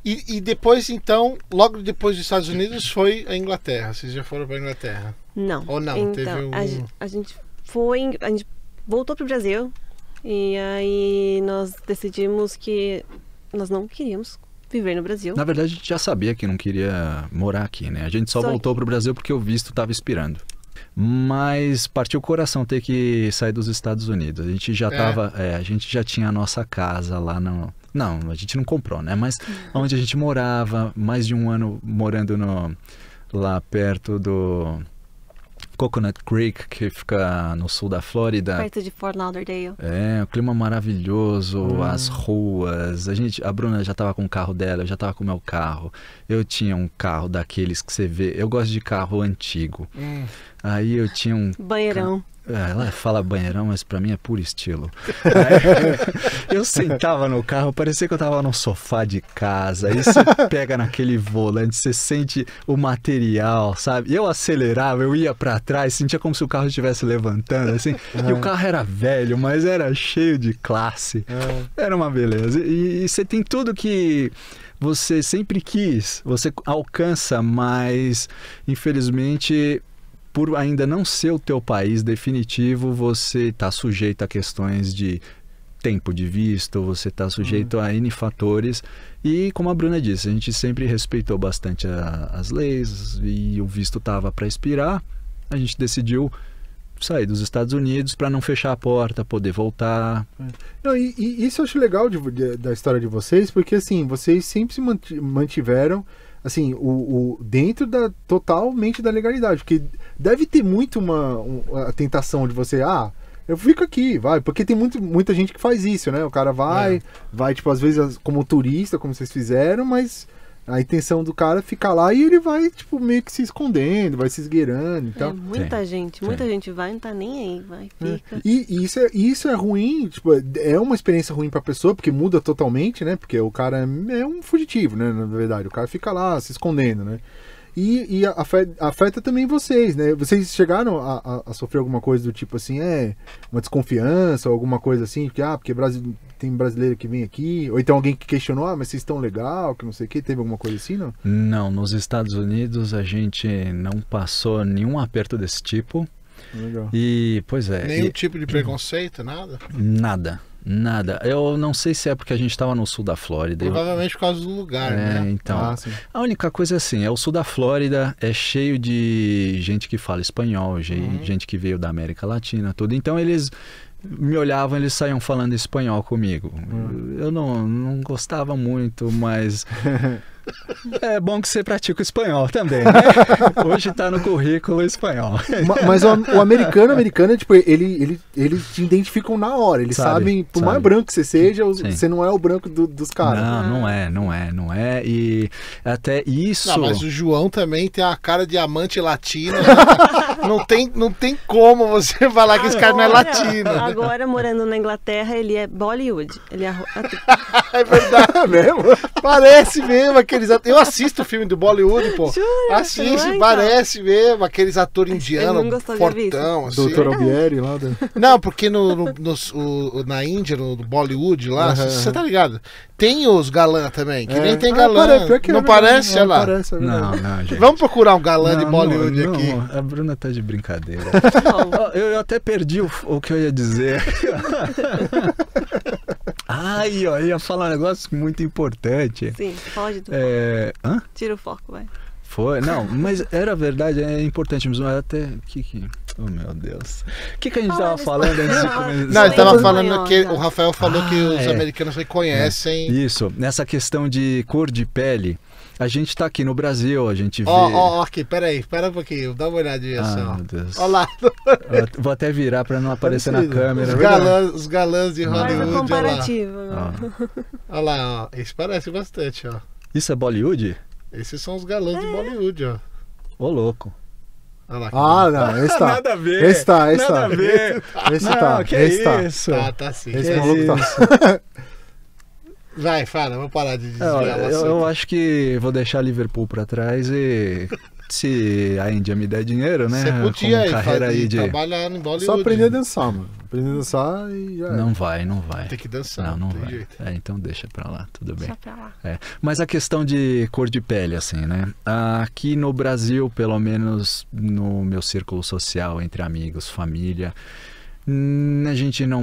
E, e depois, então, logo depois dos Estados Unidos, foi a Inglaterra. Vocês já foram pra Inglaterra. Não. Ou não, Então, teve um- a, a gente foi, a gente voltou pro Brasil e aí nós decidimos que nós não queríamos viver no Brasil. Na verdade, a gente já sabia que não queria morar aqui, né? A gente só, Só voltou pro Brasil porque o visto estava expirando. Mas partiu o coração ter que sair dos Estados Unidos. A gente já É? tava, é, a gente já tinha a nossa casa lá no, não, a gente não comprou, né? Mas onde a gente morava, mais de um ano morando no lá perto do Coconut Creek, que fica no sul da Flórida. Perto de Fort Lauderdale. É, o clima maravilhoso, Hum. as ruas. A gente, a Bruna já tava com o carro dela, eu já tava com o meu carro. Eu tinha um carro daqueles que você vê. Eu gosto de carro antigo. Hum, Aí eu tinha um. Banheirão. é, Ela fala banheirão, mas pra mim é puro estilo. Eu sentava no carro, parecia que eu tava num sofá de casa. Aí você pega naquele volante, você sente o material, sabe? Eu acelerava, eu ia pra trás, sentia como se o carro estivesse levantando, assim. E o carro era velho, mas era cheio de classe. É. Era uma beleza. E, e você tem tudo que você sempre quis, você alcança, mas infelizmente por ainda não ser o teu país definitivo, você está sujeito a questões de tempo de visto, você está sujeito a N fatores. E como a Bruna disse, a gente sempre respeitou bastante a- as leis e o visto estava para expirar. A gente decidiu sair dos Estados Unidos para não fechar a porta, poder voltar. Não, e, e isso eu acho legal de- de- da história de vocês, porque assim, vocês sempre se manti- mantiveram assim, o, o- dentro da totalmente da legalidade, porque deve ter muito uma um- a tentação de você, ah, eu fico aqui, vai, porque tem muito, muita gente que faz isso, né? O cara vai, É. vai tipo às vezes como turista, como vocês fizeram, mas a intenção do cara é ficar lá e ele vai tipo meio que se escondendo, vai se esgueirando e É, tal. muita Tem, gente, muita gente vai, não tá nem aí, vai, É. fica. E, e isso, é, e isso é ruim, tipo, é uma experiência ruim pra pessoa, porque muda totalmente, né? Porque o cara é um fugitivo, né? Na verdade, o cara fica lá se escondendo, né? E, e afeta, afeta também vocês, né? Vocês chegaram a, a- a sofrer alguma coisa do tipo assim, é, uma desconfiança ou alguma coisa assim, porque, ah, porque Brasil, tem brasileiro que vem aqui, ou então alguém que questionou, ah, mas vocês estão legal, que não sei o que, teve alguma coisa assim, não? Não, nos Estados Unidos a gente não passou nenhum aperto desse tipo. Legal. E, pois é, nenhum e- tipo de preconceito, nada. nada, nada. Eu não sei se é porque a gente estava no sul da Flórida. Provavelmente por causa do lugar, É, né? então. ah. A única coisa é assim, é o sul da Flórida, é cheio de gente que fala espanhol, Uhum. gente que veio da América Latina, tudo. Então eles me olhavam, eles saíam falando espanhol comigo. Uhum. Eu não, não gostava muito, mas É bom que você pratica o espanhol também, né? Hoje tá no currículo espanhol. Ma- Mas o, o americano, americano, tipo, ele, ele, eles te identificam na hora. Eles Sabe, sabem, por sabe. mais branco que você seja, Sim. você não é o branco do- dos caras. Não, não é, não é, não é. E até isso. Não, mas o João também tem a cara de amante latino. né? não, tem, não tem como você falar que esse cara não é Agora- latino. Agora, morando na Inglaterra, ele é Bollywood. Ele é É verdade. É mesmo? Parece mesmo aqueles atores. Eu assisto o filme do Bollywood, pô. Jura? Assisto, Não é, então? parece mesmo. Aqueles atores indianos, de fortão, assim. Doutor Albieri lá. Da... Não, porque no, no- nos- o- o- na Índia, no, no Bollywood lá, você aham. tá ligado? Tem os galã também, que É. nem tem Ah, galã. pare- pior que é não verdade. parece? É, Olha lá. Parece, é. Não, não, gente. Vamos procurar um galã de Não, Bollywood não, aqui. a Bruna tá de brincadeira. Eu, eu até perdi o, o que eu ia dizer. Ai, ó, eu ia falar um negócio muito importante. Sim, pode. É. Hã? Tira o foco, vai. Foi? Não, mas era verdade, é importante mesmo. Até. Que, que... Oh, meu Deus. O que, que a gente Fala tava em falando antes de espanhol. começar? Não, ele Sim, tava em falando que o Rafael falou que Ah, os é. americanos reconhecem. Isso, nessa questão de cor de pele, a gente tá aqui no Brasil, a gente vê. Ó, ó, ó, aqui, peraí, pera um pouquinho, dá uma olhadinha Ah, só. meu Deus. Olha lá, Vou até virar pra não aparecer na câmera. os É galãs, os galãs de Faz Faz o Hollywood, lá. comparativo. Ó, Olha lá, ó. Esse parece bastante, ó. Isso é Bollywood? Esses são os galãs de Bollywood, ó. Ô, louco. Olha lá. Ah, não, esse tá. Nada a ver. Esse tá, esse Nada tá. a ver. Esse não, tá, que esse tá. isso? Tá, tá sim. Esse Que maluco tá. Vai, fala, vou parar de É, desviar eu, assunto. eu acho que vou deixar Liverpool pra trás e se a Índia me der dinheiro, né? Você podia com aí, carreira aí de trabalhar em Bollywood. Só aprender a dançar, mano. Aprender a dançar e já. não vai, não vai. Tem que dançar, Não, não tem vai. jeito. É, então deixa pra lá, tudo bem. Deixa pra lá. É, mas a questão de cor de pele, assim, né? Aqui no Brasil, pelo menos no meu círculo social, entre amigos, família, a gente não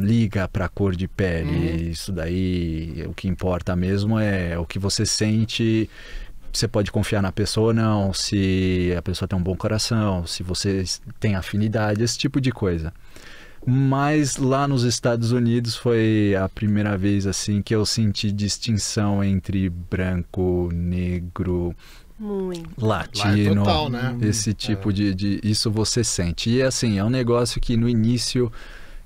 liga pra cor de pele. Isso daí, o que importa mesmo é o que você sente. Você pode confiar na pessoa ou não, se a pessoa tem um bom coração, se você tem afinidade, esse tipo de coisa. Mas lá nos Estados Unidos foi a primeira vez assim que eu senti distinção entre branco, negro, Muito. latino, total, né? esse tipo de, de isso você sente. E assim, é um negócio que no início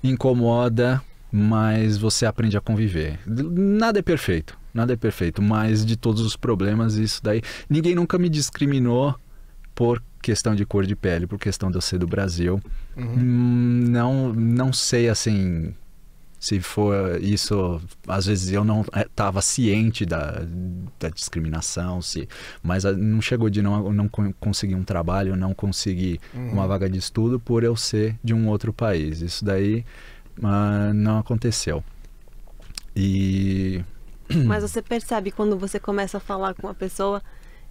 incomoda, mas você aprende a conviver. Nada é perfeito, nada é perfeito, mas de todos os problemas isso daí, ninguém nunca me discriminou por questão de cor de pele, por questão de eu ser do Brasil. Uhum. Hum, Não, não sei assim se for isso. Às vezes eu não estava ciente da, da discriminação, se, mas ah, não chegou de não, não con- conseguir um trabalho, não conseguir Uhum. uma vaga de estudo por eu ser de um outro país. Isso daí ah, não aconteceu. E Mas você percebe quando você começa a falar com a pessoa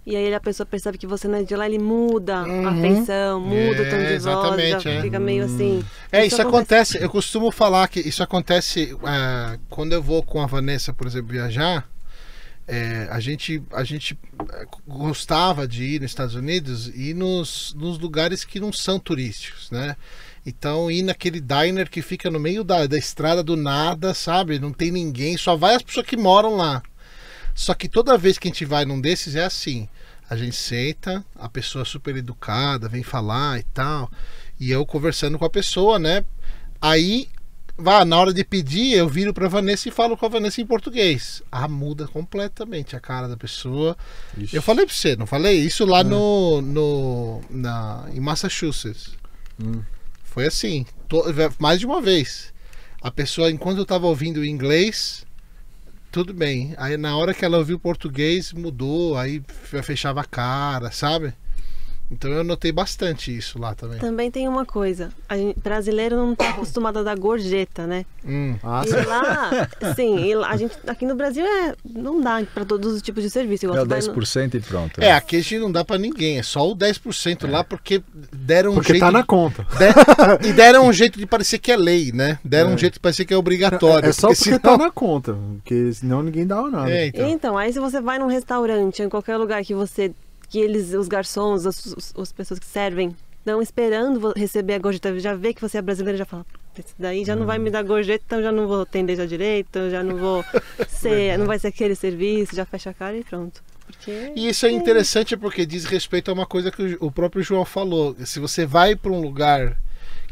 e aí a pessoa percebe que você não é de lá, ele muda a Uhum. afeição, muda o tom É, de voz, exatamente, já é. fica meio assim. É, isso acontece. Eu costumo falar que isso acontece é, quando eu vou com a Vanessa, por exemplo, viajar. é, a gente, a gente é, gostava de ir nos Estados Unidos e ir nos, nos lugares que não são turísticos, né? Então, ir naquele diner que fica no meio da, da estrada do nada, sabe? Não tem ninguém, só vai as pessoas que moram lá. Só que toda vez que a gente vai num desses é assim. A gente senta, a pessoa é super educada, vem falar e tal. E eu conversando com a pessoa, né? Aí, vá, na hora de pedir, eu viro pra Vanessa e falo com a Vanessa em português. Ah, muda completamente a cara da pessoa. Ixi. Eu falei pra você, não falei? Isso lá no, no na, em Massachusetts. Hum. Foi assim, to- mais de uma vez. A pessoa, enquanto eu tava ouvindo o inglês, tudo bem. Aí na hora que ela ouviu português, mudou, aí fe- fechava a cara, sabe? Então eu notei bastante isso lá também. Também tem uma coisa, a gente, brasileiro não tá acostumado a dar gorjeta, né? Hum. Ah, E lá, sim, e lá, a gente aqui no Brasil é não dá para todos os tipos de serviço. Igual é o você vai no- 10% e pronto. É, aqui a gente não dá pra ninguém, é só o 10% lá porque deram um Porque jeito tá na conta. de- e deram um jeito de parecer que é lei, né? Deram um jeito de parecer que é obrigatório. É só porque senão- tá na conta. Porque senão ninguém dava nada. É, então. Então. aí se você vai num restaurante, em qualquer lugar que você que eles, os garçons, as, as pessoas que servem, estão esperando receber a gorjeta, já vê que você é brasileiro, já fala, esse daí já não vai me dar gorjeta, então já não vou atender já direito, já não vou ser, não vai ser aquele serviço, já fecha a cara e pronto. Porque E isso é interessante porque diz respeito a uma coisa que o o próprio João falou. Se você vai para um lugar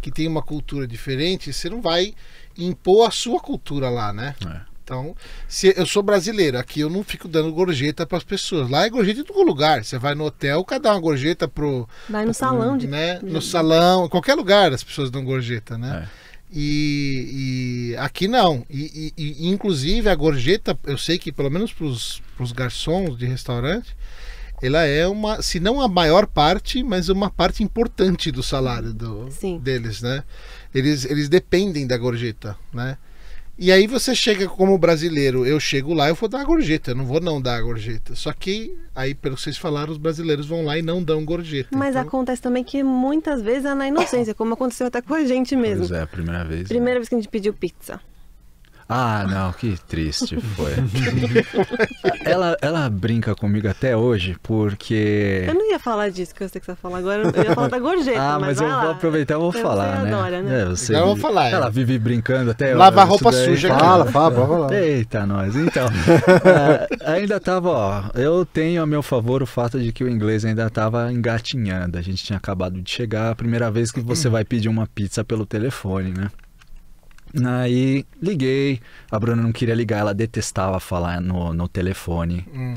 que tem uma cultura diferente, você não vai impor a sua cultura lá, né? É. Então, se eu sou brasileiro, aqui eu não fico dando gorjeta para as pessoas. Lá é gorjeta em todo lugar. Você vai no hotel, cada uma gorjeta pro vai no salão de né? No salão, em qualquer lugar as pessoas dão gorjeta, né? É. E, e aqui não. E, e- e, inclusive a gorjeta, eu sei que pelo menos para os garçons de restaurante, ela é uma, se não a maior parte, mas uma parte importante do salário do, Sim. deles, né? Eles, eles dependem da gorjeta, né? E aí você chega como brasileiro, eu chego lá, eu vou dar a gorjeta, eu não vou não dar a gorjeta. Só que aí, pelo que vocês falaram, os brasileiros vão lá e não dão gorjeta. Mas Então, acontece também que muitas vezes é na inocência, como aconteceu até com a gente mesmo. Pois é, a primeira vez. né? Primeira vez que a gente pediu pizza. Ah, não, que triste foi. ela, ela brinca comigo até hoje porque. Eu não ia falar disso que eu sei que você vai falar agora, eu ia falar da gorjeta. Ah, mas eu vai vou lá. aproveitar e vou falar, né? adora, né? É, você Agora eu vou falar, Ela é. vive brincando até Lava a isso roupa daí. suja aqui. Fala, fala, falar. Eita, nós. Então, é, ainda tava, ó. Eu tenho a meu favor o fato de que o inglês ainda tava engatinhando. A gente tinha acabado de chegar, a primeira vez que você vai pedir uma pizza pelo telefone, né? Aí liguei, a Bruna não queria ligar, ela detestava falar no, no telefone. hum.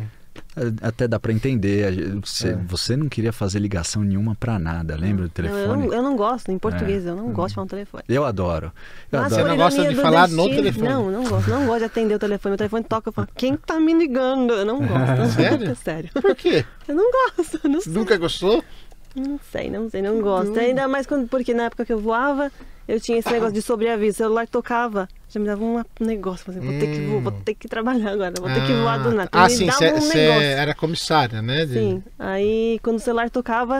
É, Até dá pra entender. Você, É. você não queria fazer ligação nenhuma pra nada, lembra do eu, telefone? não, eu não gosto, em português, É. eu não gosto de falar no telefone. Eu adoro. Eu Mas adoro. Você não gosta de falar no destino- telefone? Não, não gosto. Não gosto de atender o telefone. O telefone toca, eu falo, quem tá me ligando? Eu não gosto. Sério? Sério. Por quê? Eu não gosto, eu não sei. Nunca gostou? Não sei, não sei, não gosto. Ainda mais quando, porque na época que eu voava, eu tinha esse negócio de sobreaviso. O celular tocava, já me dava um negócio. Assim, vou, ter que, vo- vou ter que trabalhar agora, vou ter que voar do nada. Ah, me sim, você um negócio. era comissária, né? de- Sim, aí quando o celular tocava,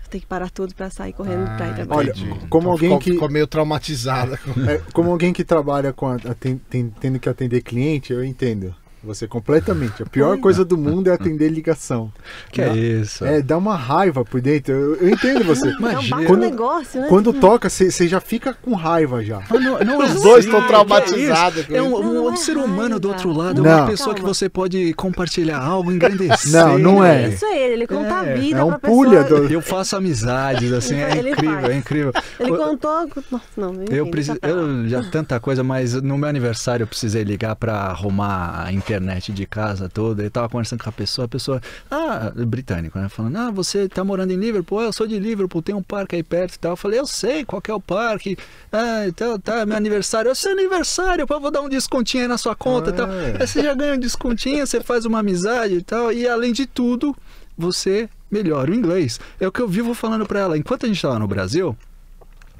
vou ter que parar tudo pra sair correndo pra ir Ah, trabalhar. Olha, como Então alguém ficou, que- ficou meio traumatizada. É, como alguém que trabalha com a, tem- tendo que atender cliente, eu entendo. Você completamente. A pior coisa do mundo é atender ligação. Que é isso? É, dá uma raiva por dentro. Eu, eu entendo você. Imagina. um Quando- negócio, né? Quando toca, você já fica com raiva já. Não- não é Os assim, dois estão que traumatizados com É um, um- Não, um é ser humano do raiva. outro lado, Não. uma pessoa que Calma. você pode compartilhar algo, engrandecer. Não, não é. Isso é ele, ele conta a É, vida é um pulha pessoa. do- Eu faço amizades, assim, é incrível, faz. é incrível. Ele Eu- contou. Nossa, não, enfim, Eu preciso, lá. eu já tanta coisa, mas no meu aniversário eu precisei ligar pra arrumar a internet de casa toda. Eu tava conversando com a pessoa, a pessoa, ah, britânico, né? Falando, ah, você tá morando em Liverpool? Ah, eu sou de Liverpool, tem um parque aí perto e tal. Eu falei, eu sei qual que é o parque. Ah, então tá, meu aniversário. Eu seu aniversário, eu vou dar um descontinho aí na sua conta e tal. Ah. Aí você já ganha um descontinho, você faz uma amizade e tal. E além de tudo, você melhora o inglês. É o que eu vivo falando pra ela. Enquanto a gente tava no Brasil,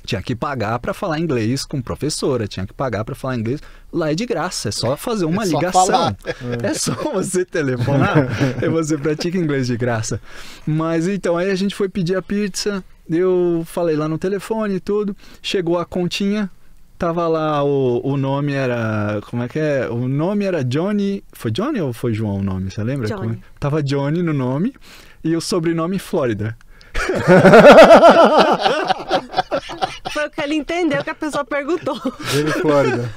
tinha que pagar para falar inglês com professora, tinha que pagar para falar inglês. Lá é de graça, é só fazer uma É só ligação. falar. É só você telefonar e você pratica inglês de graça. Mas então, aí a gente foi pedir a pizza, eu falei lá no telefone e tudo, chegou a continha, tava lá o, o nome era, como é que é? O nome era Johnny, foi Johnny ou foi João o nome, você lembra? Johnny. Como? Tava Johnny no nome e o sobrenome Flórida. Foi o que ele entendeu que a pessoa perguntou. Johnny Flórida.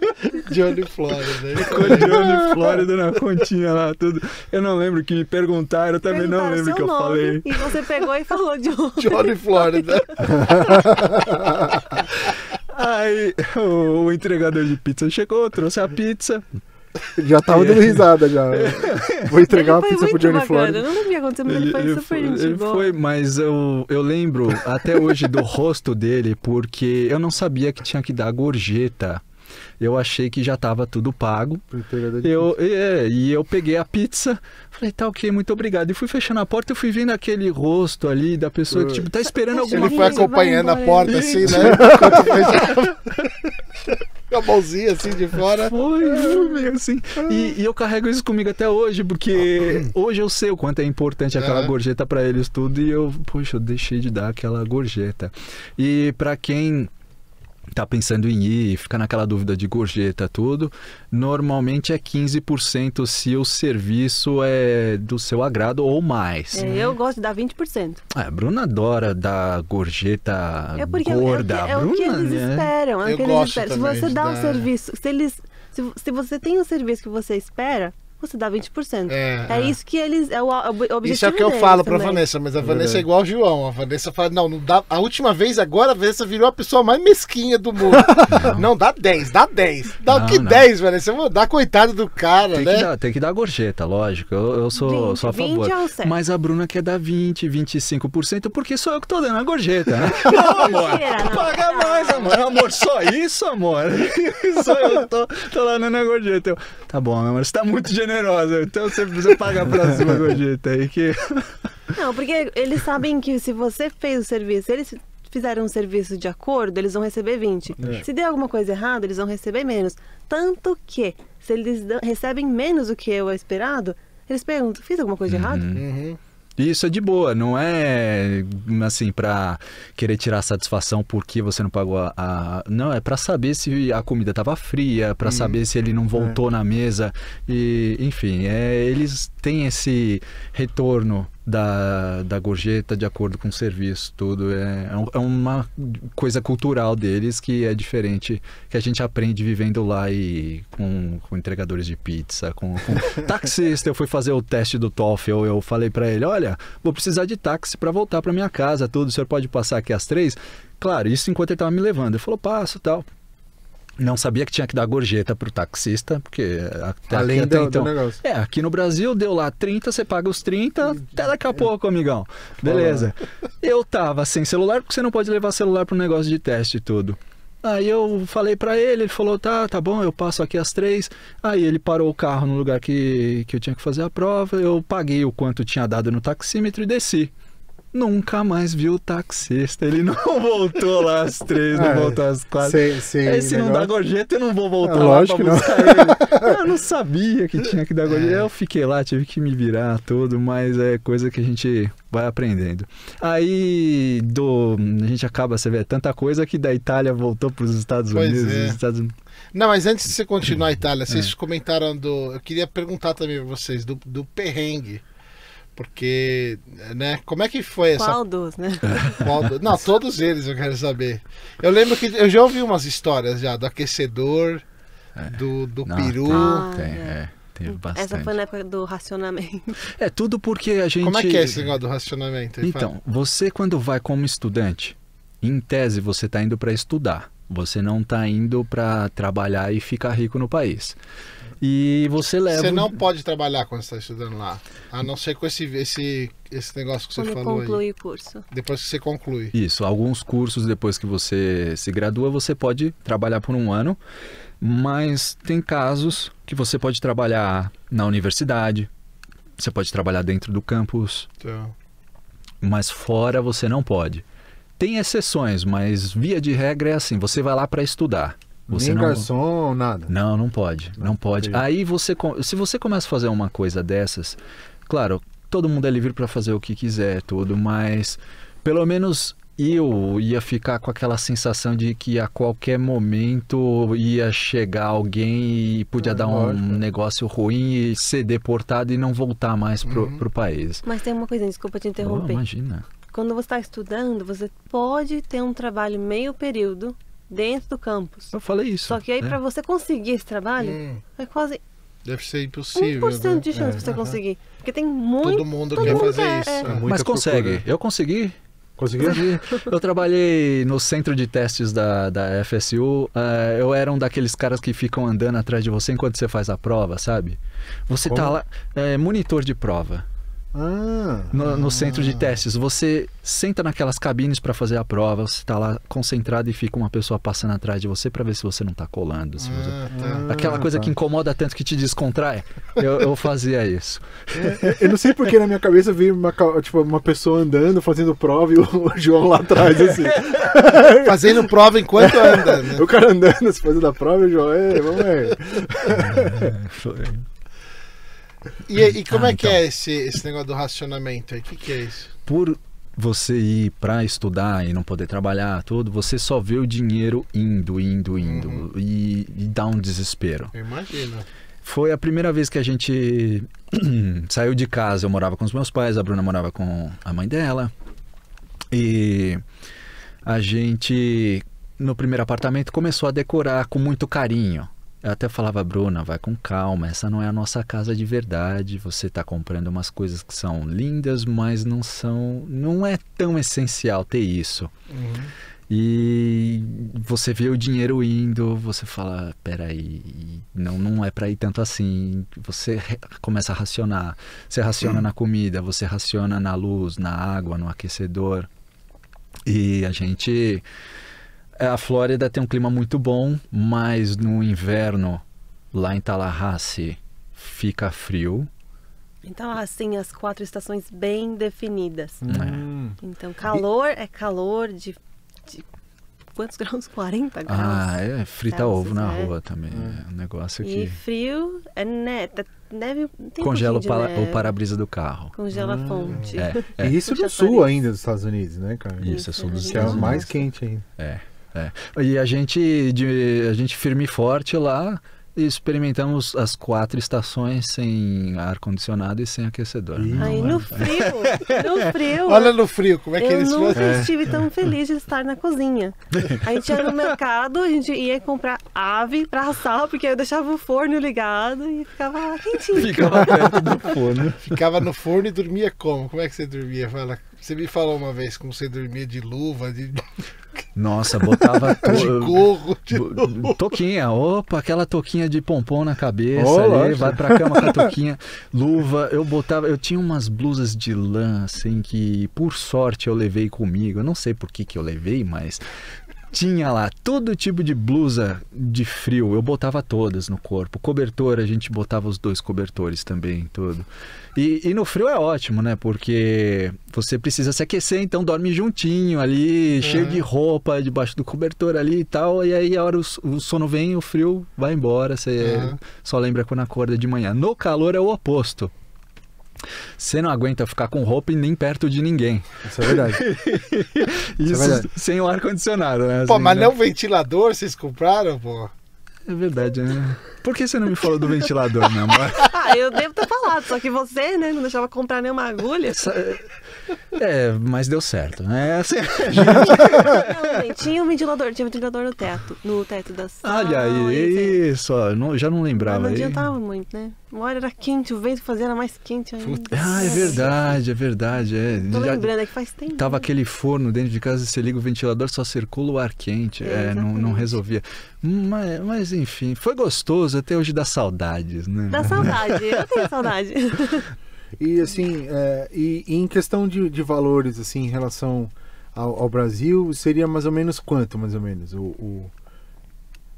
Johnny Florida. Ficou Johnny Flórida na continha lá, tudo. Eu não lembro o que me perguntaram, eu também não Perguntaram lembro o que eu falei. E você pegou e falou de um. Johnny Florida. Aí o, o entregador de pizza chegou, trouxe a pizza. Já tava dando risada já. Vou entregar uma Ele foi pizza pro Johnny. Flórida. Eu não lembro o que aconteceu, mas ele, foi super gente ele boa. foi, mas eu, eu lembro até hoje do rosto dele, porque eu não sabia que tinha que dar gorjeta. Eu achei que já estava tudo pago. Eu, é, e eu peguei a pizza, falei, tá ok, muito obrigado. E fui fechando a porta, eu fui vendo aquele rosto ali da pessoa que, tipo, tá esperando Ele alguma Ele coisa. foi acompanhando a porta assim, né? Com a mãozinha assim de fora. Foi, foi meio assim. E, e eu carrego isso comigo até hoje, porque hoje eu sei o quanto é importante aquela Aham. gorjeta pra eles tudo e eu, poxa, eu deixei de dar aquela gorjeta. E pra quem tá pensando em ir, fica naquela dúvida de gorjeta, tudo, normalmente é 15% se o serviço é do seu agrado ou mais. É, eu gosto de dar 20%. É, a Bruna adora dar gorjeta É porque gorda. é, o que- é a o que Bruna, eles né? esperam. É o Eu que eles gosto esperam. Se você dá um serviço, se eles. Se, se você tem um serviço que você espera, você dá 20%. É, É, é. isso que eles. É o, ob- objetivo Isso é o que eu falo pra também. Vanessa, mas a Vanessa verdade. é igual ao João. A Vanessa fala, não, não dá. A última vez agora a Vanessa virou a pessoa mais mesquinha do mundo. não, dá 10, dá 10. Dá o Não, que não. 10, Vanessa? Eu vou dar coitado do cara, Tem né? que, dar, tem que dar gorjeta, lógico. Eu, eu sou, 20, sou a 20 favor. é o certo. Mas a Bruna quer dar 20, 25%, porque sou eu que tô dando a gorjeta, né? Não, amor. Não. Paga mais, amor. Amor, só isso, amor. só eu tô, tô lá dando a gorjeta. Eu, tá bom, meu amor, você tá muito generosa. Então você precisa pagar a próxima gorjeta aí que. Não, porque eles sabem que se você fez o serviço, se eles fizeram um serviço de acordo, eles vão receber 20. É. Se der alguma coisa errada, eles vão receber menos. Tanto que, se eles recebem menos do que eu esperado, eles perguntam, fiz alguma coisa de errado? Uhum. Isso é de boa, não é assim pra querer tirar satisfação porque você não pagou a, a- não é pra saber se a comida tava fria, pra saber se ele não voltou na mesa. E enfim, é, eles têm esse retorno da, da gorjeta de acordo com o serviço, tudo é, é é uma coisa cultural deles que é diferente que a gente aprende vivendo lá e com, com entregadores de pizza, com, com taxista. Eu fui fazer o teste do TOEFL, eu falei pra ele, olha, vou precisar de táxi pra voltar pra minha casa, tudo. O senhor pode passar aqui às três? Claro, isso enquanto ele tava me levando. Ele falou, passo, tal. Não sabia que tinha que dar gorjeta pro taxista, porque até, Além até do, então do negócio. é, aqui no Brasil deu lá 30, você paga os 30, até daqui a pouco, amigão. Beleza. Eu tava sem celular, porque você não pode levar celular pro negócio de teste e tudo. Aí eu falei pra ele, ele falou, tá, tá bom, eu passo aqui às três. Aí ele parou o carro no lugar que, que eu tinha que fazer a prova, eu paguei o quanto tinha dado no taxímetro e desci. Nunca mais vi o taxista, ele não voltou lá às três, não É, voltou às quatro. Sem Aí, se não dá negócio. gorjeta, eu não vou voltar É, lá pra que não. buscar ele. Eu não sabia que tinha que dar gorjeta. É. Eu fiquei lá, tive que me virar tudo, mas é coisa que a gente vai aprendendo. Aí do, a gente acaba, você vê, tanta coisa que da Itália voltou para os Estados Pois Unidos. é. os Estados. Não, mas antes de você continuar a É. Itália, vocês comentaram do. Eu queria perguntar também pra vocês do, do perrengue. Porque, né? Como é que foi essa Qual dos, né? Qual do- Não, todos eles eu quero saber. Eu lembro que eu já ouvi umas histórias já do aquecedor, do, do Não, peru. Ah, Tem, é. é, bastante. Essa foi na época do racionamento. É tudo porque a gente. Como é que é esse negócio do racionamento? Então, você quando vai como estudante, em tese você está indo para estudar. Você não está indo para trabalhar e ficar rico no país. E você leva. Você não pode trabalhar quando está estudando lá. A não ser com esse, esse, esse negócio que você Quando falou aí. conclui o curso. Depois que você conclui. Isso, alguns cursos depois que você se gradua, você pode trabalhar por um ano, mas tem casos que você pode trabalhar na universidade, você pode trabalhar dentro do campus, Então, mas fora você não pode. Tem exceções, mas via de regra é assim, você vai lá para estudar. Você Nem não... garçom, nada. Não, não pode, não, Não, pode. entendi. Aí você, se você começa a fazer uma coisa dessas, claro, todo mundo é livre para fazer o que quiser, tudo, mas pelo menos eu ia ficar com aquela sensação de que a qualquer momento ia chegar alguém e podia É, dar um lógico. negócio ruim e ser deportado e não voltar mais pro, Uhum. pro país. Mas tem uma coisinha, desculpa te Oh, interromper. imagina. Quando você está estudando, você pode ter um trabalho meio período dentro do campus. Eu falei isso. Só que aí, é. para você conseguir esse trabalho, hum, é quase deve ser impossível. 1% né? de chance É, de você conseguir. Porque tem muito. Todo mundo todo quer mundo fazer quer, isso. é. É né? muita Mas consegue. procura. Eu consegui. Conseguiu? Consegui. Eu trabalhei no centro de testes da, da FSU. eh, eu era um daqueles caras que ficam andando atrás de você enquanto você faz a prova, sabe? Você tá Como? lá, é, monitor de prova. Ah, No, no centro de testes, você senta naquelas cabines para fazer a prova, você tá lá concentrado e fica uma pessoa passando atrás de você para ver se você não tá colando. se você- Ah, tá. Aquela coisa tá. que incomoda tanto que te descontrai. Eu, eu fazia isso. Eu não sei porque na minha cabeça veio uma, tipo, uma pessoa andando, fazendo prova e o João lá atrás, assim. Fazendo prova enquanto anda. Né? o cara andando, fazendo a prova e o João, é, vamos ver. Foi. E, e como Ah, é que então. é esse, esse negócio do racionamento aí? O que, que é isso? por você ir para estudar e não poder trabalhar, tudo, você só vê o dinheiro indo, indo, indo Uhum. e, e dá um desespero. Eu imagino. Foi a primeira vez que a gente saiu de casa. Eu morava com os meus pais, a Bruna morava com a mãe dela. E a gente, no primeiro apartamento, começou a decorar com muito carinho. Eu até falava, Bruna, vai com calma, essa não é a nossa casa de verdade. Você está comprando umas coisas que são lindas, mas não são. Não é tão essencial ter isso. Uhum. E você vê o dinheiro indo, você fala, peraí, não, não é para ir tanto assim. Você começa a racionar. Você raciona na comida, você raciona na luz, na água, no aquecedor. E a gente. É, A Flórida tem um clima muito bom, mas no inverno, lá em Tallahassee, fica frio. Então, assim, as quatro estações bem definidas. Hum. Então, calor é calor de, de quantos graus? 40 graus. Ah, é frita Celsius, ovo na é. rua também. É um negócio E que frio é tá- neve. Tem um congela o, pouquinho de para- o neve, para-brisa do carro. Congela a fonte. É, é. E isso Puxa no sul chafariz. ainda dos Estados Unidos, né, cara? Isso, é sul dos Isso, Que é Estados o mais Unidos. quente ainda. É, é. E a gente, de, a gente firme e forte lá, e experimentamos as quatro estações sem ar-condicionado e sem aquecedor. Não Aí é- no frio, no frio. Olha no frio, como é que eu eles nunca É. estive tão feliz de estar na cozinha. A gente ia no mercado, a gente ia comprar ave pra assar, porque eu deixava o forno ligado e ficava lá quentinho. Ficava perto do forno. Ficava no forno e dormia como? Como é que você dormia? Fala. Você me falou uma vez como você dormia de luva, de Nossa, botava to... gorro, de toquinha. Opa, aquela toquinha de pompom na cabeça ali, vai pra cama com a toquinha. Luva, eu botava, eu tinha umas blusas de lã, assim, que por sorte eu levei comigo. Eu não sei por que que eu levei, mas tinha lá todo tipo de blusa de frio, eu botava todas no corpo. Cobertor, a gente botava os dois cobertores também, tudo. E, e no frio é ótimo, né? Porque você precisa se aquecer, então dorme juntinho ali, cheio de roupa debaixo do cobertor ali e tal. E aí a hora o, o sono vem, o frio vai embora, você Aham. só lembra quando acorda de manhã. No calor é o oposto. Você não aguenta ficar com roupa e nem perto de ninguém. Isso é verdade. Isso verdade. sem o ar-condicionado, né? Pô, Assim, mas né? não ventilador vocês compraram, pô? É verdade, né? Por que você não me falou do ventilador, meu amor? Ah, eu devo ter falado, só que você, né, não deixava comprar nenhuma agulha. Essa- É, mas deu certo, né? Assim, Não, gente, tinha um ventilador, tinha um ventilador no teto, no teto da sala. olha aí, isso, ó, não- já não Mas lembrava. não aí. adiantava muito, né? Uma hora era quente, o vento fazia era mais quente ainda. Ah, é verdade, é verdade. É. Tô Já lembrando, é que faz tempo. tava né? aquele forno dentro de casa, você liga o ventilador, só circula o ar quente. É, É, não, não resolvia. Mas, mas enfim, foi gostoso, até hoje dá saudades, né? Dá saudade, eu tenho saudade. E assim, é, e, e em questão de, de valores, assim, em relação ao, ao Brasil, seria mais ou menos quanto, mais ou menos? O, o,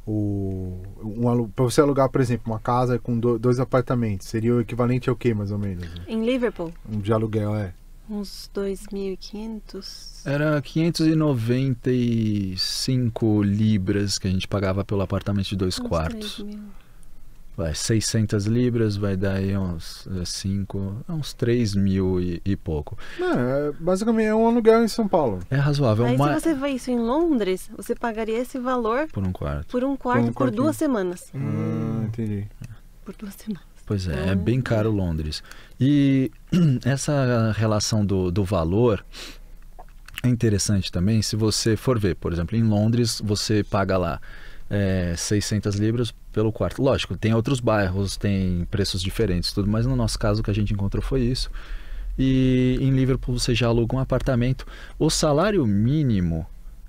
o, um, pra você alugar, por exemplo, uma casa com do- dois apartamentos, seria o equivalente ao que, mais ou menos? em Liverpool, Um de aluguel, é. uns 2.500. Era 595 libras que a gente pagava pelo apartamento de dois uns quartos. 3 mil. Vai, 600 libras, vai dar aí uns 5, uns 3 mil e, e pouco. Não, é, basicamente é um aluguel em São Paulo. É razoável, Aí uma... se você vê isso em Londres, você pagaria esse valor por um quarto. por um quarto por, quartinho. duas semanas. Hum, entendi. Por duas semanas. Pois é, é Hum. bem caro Londres. E essa relação do, do valor é interessante também. Se você for ver, por exemplo, em Londres, você paga lá é, 600 libras pelo quarto. Lógico, tem outros bairros, tem preços diferentes, tudo, mas no nosso caso o que a gente encontrou foi isso. E em Liverpool você já aluga um apartamento. O salário mínimo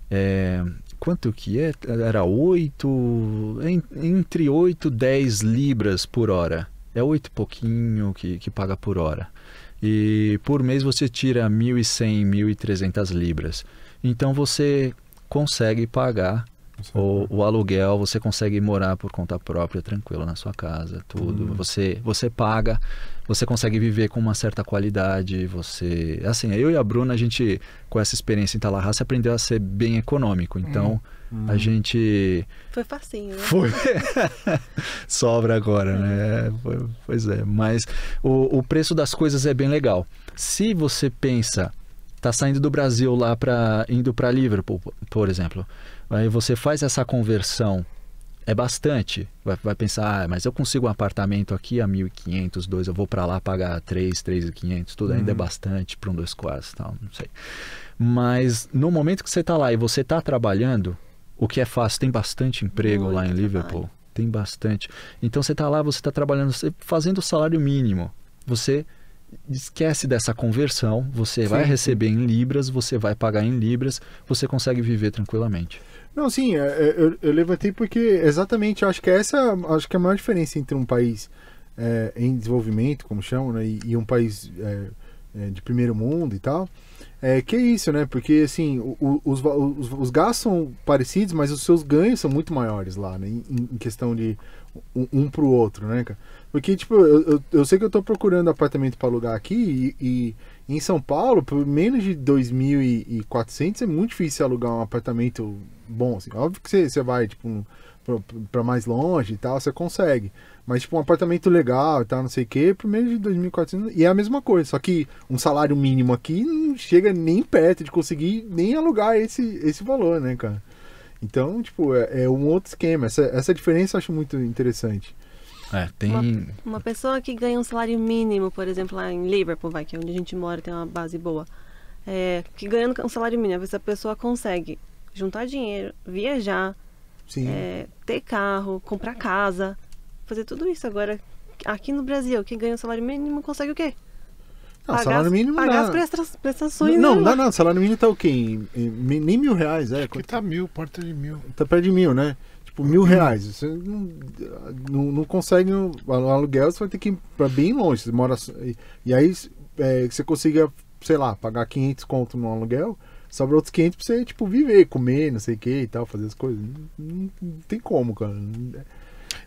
é, quanto que é? Era 8, en- entre 8 e 10 libras por hora. É 8 e pouquinho que, que paga por hora. E por mês você tira 1.100, 1.300 libras. Então você consegue pagar o, o aluguel, você consegue morar por conta própria, tranquilo na sua casa, tudo. Hum. Você, você paga, você consegue viver com uma certa qualidade. Você, assim, eu e a Bruna, a gente com essa experiência em Tallahassee aprendeu a ser bem econômico. Então Hum. a gente Foi facinho, né? foi sobra agora, né? Foi- Pois é, mas o, o preço das coisas é bem legal. Se você pensa tá saindo do Brasil lá para indo para Liverpool, por exemplo. Aí você faz essa conversão é bastante. Vai, vai pensar, ah, mas eu consigo um apartamento aqui a 1.500, dois, eu vou para lá pagar 3, 3.500, tudo uhum. ainda é uhum. bastante para um dois quartos, tal, não sei. Mas no momento que você está lá e você está trabalhando, o que é fácil, tem bastante emprego Muito lá em Liverpool, trabalho. tem bastante. Então você está lá, você está trabalhando, você fazendo o salário mínimo, você esquece dessa conversão, você sim, vai receber sim. em libras, você vai pagar em libras, você consegue viver tranquilamente. Não, sim, é, é, eu, eu levantei porque exatamente acho que essa acho que é a maior diferença entre um país é, em desenvolvimento, como chamam, né, e, e um país é, é, de primeiro mundo e tal. É que é isso, né? Porque assim, o, os, os, os, gastos são parecidos, mas os seus ganhos são muito maiores lá, né? Em, em questão de um, um pro outro, né? Porque, tipo, eu, eu, eu, sei que eu tô procurando apartamento para alugar aqui e, e, em São Paulo, por menos de 2.400 é muito difícil alugar um apartamento bom, assim. Óbvio que você, você vai, tipo, para mais longe e tal, você consegue. Mas, tipo, um apartamento legal e tal, não sei o quê, por menos de 2.400 e é a mesma coisa. Só que um salário mínimo aqui não chega nem perto de conseguir nem alugar esse, esse valor, né, cara? Então, tipo, é, é um outro esquema. Essa, essa diferença eu acho muito interessante. É, tem... Uma, uma, pessoa que ganha um salário mínimo, por exemplo, lá em Liverpool, vai, que é onde a gente mora, tem uma base boa. É, que ganhando um salário mínimo, essa pessoa consegue juntar dinheiro, viajar, é, ter carro, comprar casa, fazer tudo isso. Agora, aqui no Brasil, quem ganha um salário mínimo consegue o quê? Não, pagar, salário mínimo pagar dá... as prestações. Não, não dá nada. Salário mínimo tá o quê? Nem mil reais, é. Acho que tá mil, porta de mil. Tá perto de mil, né? Tipo, mil reais. Você não, não, não consegue no aluguel, você vai ter que ir bem longe. Você mora. E aí é, você consiga, sei lá, pagar 500 conto no aluguel, sobra outros 500 pra você, tipo, viver, comer, não sei o que e tal, fazer as coisas. Não, não, tem como, cara.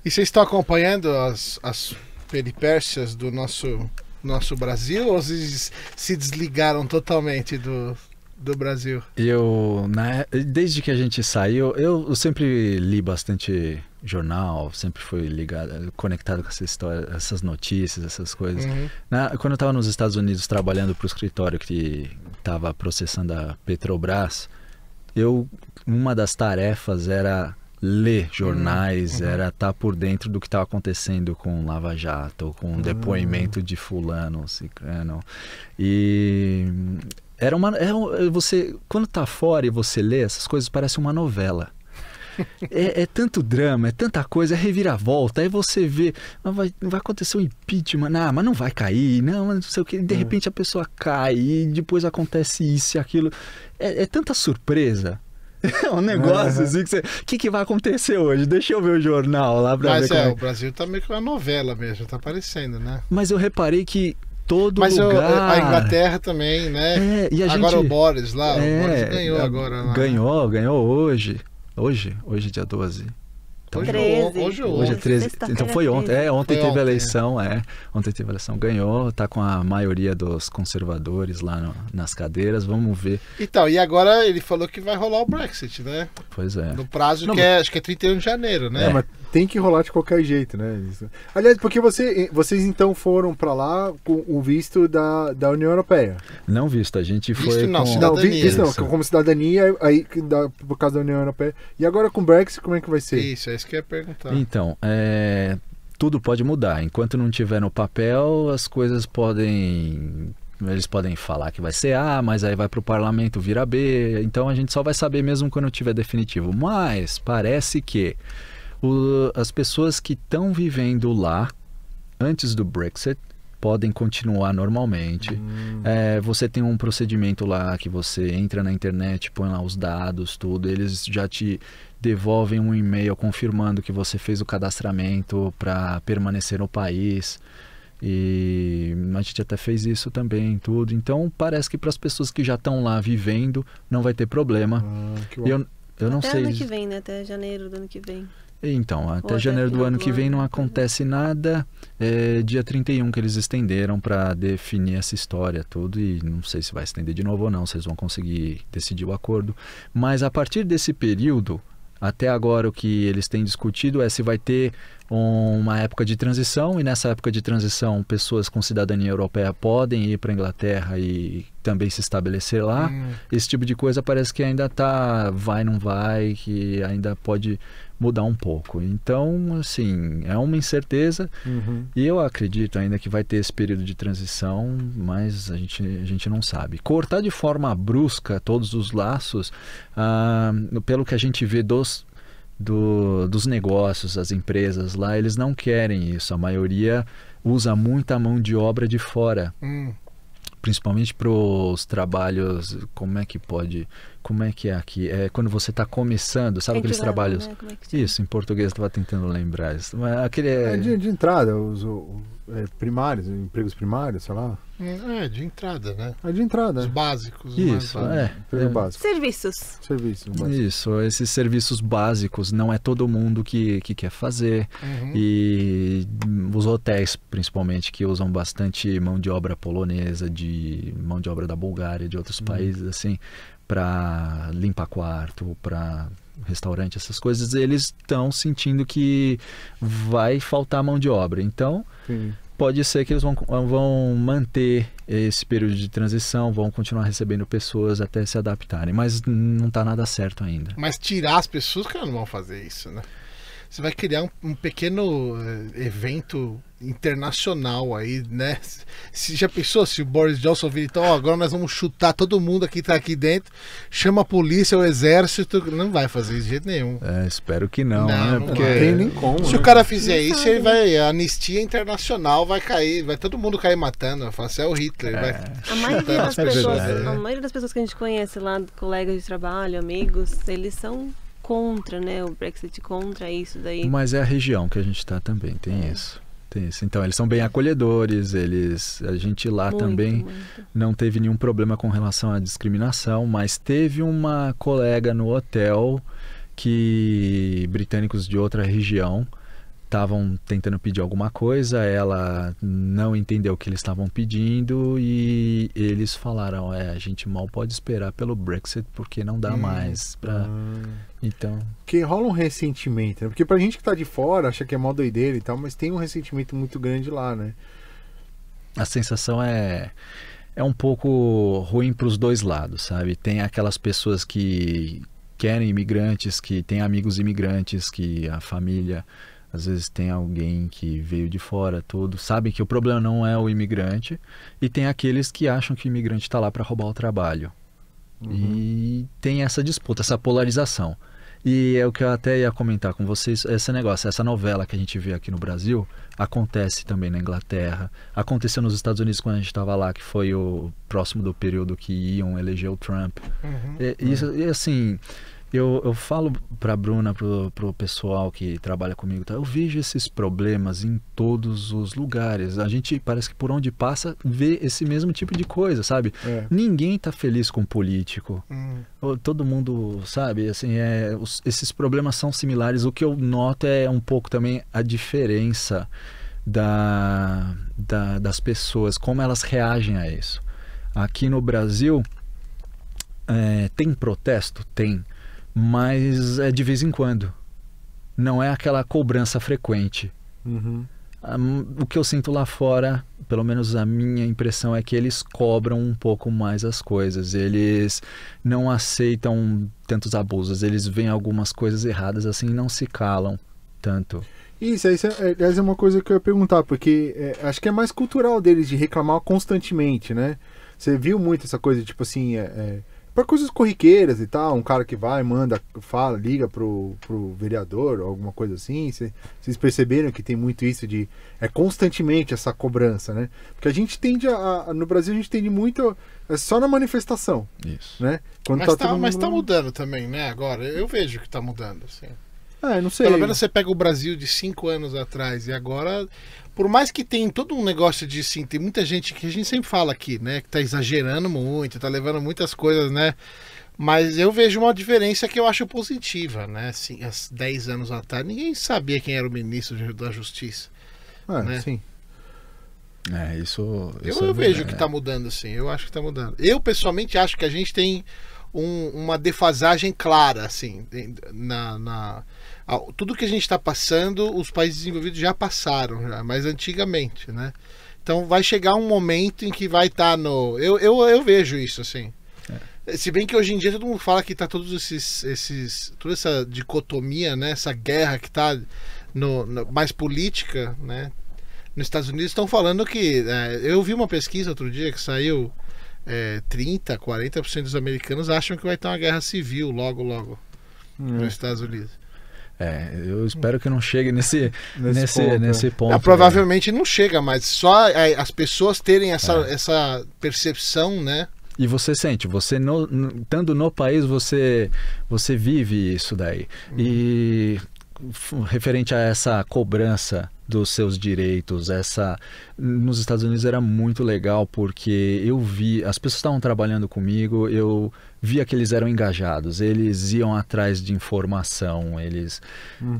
E vocês estão acompanhando as, as peripécias do nosso, nosso Brasil ou vocês se desligaram totalmente do, do Brasil? Eu, na, desde que a gente saiu, eu, eu, sempre li bastante jornal, sempre fui ligado, conectado com essa história, essas notícias, essas coisas. Uhum. Na, quando eu estava nos Estados Unidos trabalhando para o escritório que estava processando a Petrobras, eu uma das tarefas era ler jornais, uhum. era estar tá por dentro do que estava acontecendo com Lava Jato, com um depoimento de fulano, ciclano. E era uma. É, você, quando tá fora e você lê, essas coisas parecem uma novela. É, é, tanto drama, é tanta coisa, é reviravolta. Aí você vê, ah, vai, vai acontecer um impeachment, não, mas não vai cair, não, não sei o que. De é. repente a pessoa cai e depois acontece isso e aquilo. É, é tanta surpresa. É um negócio assim que você. O que, que vai acontecer hoje? Deixa eu ver o jornal lá pra Mas ver. Mas é, o Brasil tá meio que uma novela mesmo, tá aparecendo, né? Mas eu reparei que todo Mas lugar. Mas a Inglaterra também, né? É, e a agora gente... o Boris lá, é, o Boris ganhou agora lá. Ganhou, ganhou hoje. Hoje? Hoje, dia 12. Então, 13. Hoje, hoje, é 13. Então foi ontem. É, ontem foi teve ontem. a eleição, é. Ontem teve a eleição, ganhou, tá com a maioria dos conservadores lá no, nas cadeiras, vamos ver. Então, e agora ele falou que vai rolar o Brexit, né? Pois é. No prazo Não, que é, acho que é 31 de janeiro, né? É, mas tem que rolar de qualquer jeito, né? Aliás, porque você, vocês então foram para lá com o visto da, da União Europeia? Não visto, a gente foi. Visto não, com... cidadania. Não, visto não, como cidadania, aí da, por causa da União Europeia. E agora com o Brexit, como é que vai ser? Isso, é isso que eu ia perguntar. Então, é, tudo pode mudar. Enquanto não tiver no papel, as coisas podem eles podem falar que vai ser A, mas aí vai para o parlamento, vira B. Então a gente só vai saber mesmo quando tiver definitivo. Mas parece que o, as pessoas que estão vivendo lá antes do Brexit podem continuar normalmente. Hum. É, você tem um procedimento lá que você entra na internet, põe lá os dados, tudo, eles já te devolvem um e-mail confirmando que você fez o cadastramento para permanecer no país. E a gente até fez isso também, tudo. Então parece que para as pessoas que já estão lá vivendo não vai ter problema. Ah, eu, eu não até sei. Até ano que vem, né? Até janeiro do ano que vem. Então, até janeiro do ano que vem não acontece nada. É dia 31 que eles estenderam para definir essa história tudo e não sei se vai estender de novo ou não, vocês vão conseguir decidir o acordo. Mas a partir desse período, até agora o que eles têm discutido é se vai ter uma época de transição e nessa época de transição pessoas com cidadania europeia podem ir para a Inglaterra e também se estabelecer lá. Hum. Esse tipo de coisa parece que ainda tá vai, não vai, que ainda pode mudar um pouco. Então, assim, é uma incerteza Uhum. e eu acredito ainda que vai ter esse período de transição, mas a gente, a gente não sabe. Cortar de forma brusca todos os laços, ah, pelo que a gente vê dos, do- dos negócios, as empresas lá, eles não querem isso. A maioria usa muita mão de obra de fora Hum. principalmente para os trabalhos, como é que pode, como é que é aqui? É quando você está começando, sabe aqueles trabalhos? né? Como é? Isso, em português estava tentando lembrar isso. Mas aquele É é, de, de entrada, os o- é, primários, empregos primários, sei lá. É, de entrada, né? É de entrada. Os né? básicos. os Isso, mais é. Emprego é. básico. Serviços. Serviço. básico. Isso, esses serviços básicos não é todo mundo que, que quer fazer. Uhum. E os hotéis, principalmente, que usam bastante mão de obra polonesa, de mão de obra da Bulgária, de outros países, assim, para limpar quarto, para restaurante, essas coisas, eles estão sentindo que vai faltar mão de obra. Então, Entendi. pode ser que eles vão, vão manter esse período de transição, vão continuar recebendo pessoas até se adaptarem, mas não está nada certo ainda. Mas tirar as pessoas, cara, não vão fazer isso, né? Você vai criar um, um pequeno eh, evento internacional aí, né? Se já pensou se o Boris Johnson vir então, ó, agora nós vamos chutar todo mundo que tá aqui dentro, chama a polícia, o exército, não vai fazer isso de jeito nenhum. É, espero que não, Não, né? não Porque Não tem nem como. Se né? o cara fizer Não isso, sabe, ele vai. A anistia internacional vai cair, vai todo mundo cair matando. Você é o Hitler. Vai, A maioria das É pessoas, verdade. a maioria das pessoas que a gente conhece lá, colegas de trabalho, amigos, eles são contra, né? O Brexit contra isso daí. Mas é a região que a gente está também, tem isso. Tem isso. Então, eles são bem acolhedores, eles. A gente lá Muito, também muito. não teve nenhum problema com relação à discriminação, mas teve uma colega no hotel que britânicos de outra região estavam tentando pedir alguma coisa, ela não entendeu o que eles estavam pedindo e eles falaram, é, a gente mal pode esperar pelo Brexit porque não dá Hum. mais para Ah. então Que rola um ressentimento, né? Porque pra gente que tá de fora, acha que é mó doideira e tal, mas tem um ressentimento muito grande lá, né? a sensação é é um pouco ruim para os dois lados, sabe? Tem aquelas pessoas que querem imigrantes, que têm amigos imigrantes, que a família às vezes tem alguém que veio de fora, tudo, sabem que o problema não é o imigrante, e tem aqueles que acham que o imigrante está lá para roubar o trabalho. E tem essa disputa, essa polarização. E é o que eu até ia comentar com vocês, esse negócio, essa novela que a gente vê aqui no Brasil, acontece também na Inglaterra, aconteceu nos Estados Unidos quando a gente estava lá, que foi o próximo do período que iam eleger o Trump. Uhum. E, isso, e assim, eu, eu falo pra Bruna, pro, pro pessoal que trabalha comigo, tá? eu vejo esses problemas em todos os lugares. A gente parece que por onde passa vê esse mesmo tipo de coisa, sabe? É. Ninguém tá feliz com político. Hum. Todo mundo sabe, assim, é, os- esses problemas são similares. O que eu noto é um pouco também a diferença da, da- das pessoas, como elas reagem a isso. Aqui no Brasil, é, tem protesto? Tem, mas é de vez em quando. Não é aquela cobrança frequente. Uhum. O que eu sinto lá fora, pelo menos a minha impressão é que eles cobram um pouco mais as coisas. Eles não aceitam tantos abusos. Eles veem algumas coisas erradas assim e não se calam tanto. Isso, isso é, aliás, é uma coisa que eu ia perguntar, porque é, acho que é mais cultural deles de reclamar constantemente, né? Você viu muito essa coisa, tipo assim, é, é, para coisas corriqueiras e tal, um cara que vai, manda, fala, liga pro, pro vereador, ou alguma coisa assim. Cê- Vocês perceberam que tem muito isso de. É constantemente essa cobrança, né? Porque a gente tende a. a- no Brasil a gente tende muito. É só na manifestação, Isso. né? Quando Mas, tá, mas mundo tá lá- mudando também, né? Agora, eu vejo que tá mudando. Assim. É, não sei. Pelo menos você pega o Brasil de cinco anos atrás e agora, por mais que tem todo um negócio de sim, tem muita gente que a gente sempre fala aqui, né? Que tá exagerando muito, tá levando muitas coisas, né? Mas eu vejo uma diferença que eu acho positiva, né? Assim, há 10 anos atrás, ninguém sabia quem era o ministro da Justiça. É, né? sim. É, isso. Eu, isso é eu vejo verdade. que tá mudando, sim. Eu acho que tá mudando. Eu, pessoalmente, acho que a gente tem um- uma defasagem clara, assim, na. na tudo que a gente está passando, os países desenvolvidos já passaram, já, mas antigamente, né? Então vai chegar um momento em que vai estar no. Eu, eu, eu vejo isso, assim. Se bem que hoje em dia todo mundo fala que tá todos esses. esses toda essa dicotomia, né? Essa guerra que tá no, no- mais política, né? Nos Estados Unidos estão falando que. é, eu vi uma pesquisa outro dia que saiu. É, 30, 40% dos americanos acham que vai ter uma guerra civil logo, logo Hum. nos Estados Unidos. É, eu espero que não chegue nesse, Nesse nesse, ponto, nesse é. ponto. Ah, provavelmente não chega, mas só é, as pessoas terem essa, É. essa percepção, né? E você sente, você no, no- estando no país, você, você vive isso daí. E f- referente a essa cobrança dos seus direitos, essa nos Estados Unidos era muito legal porque eu vi, as pessoas estavam trabalhando comigo, eu via que eles eram engajados, eles iam atrás de informação, eles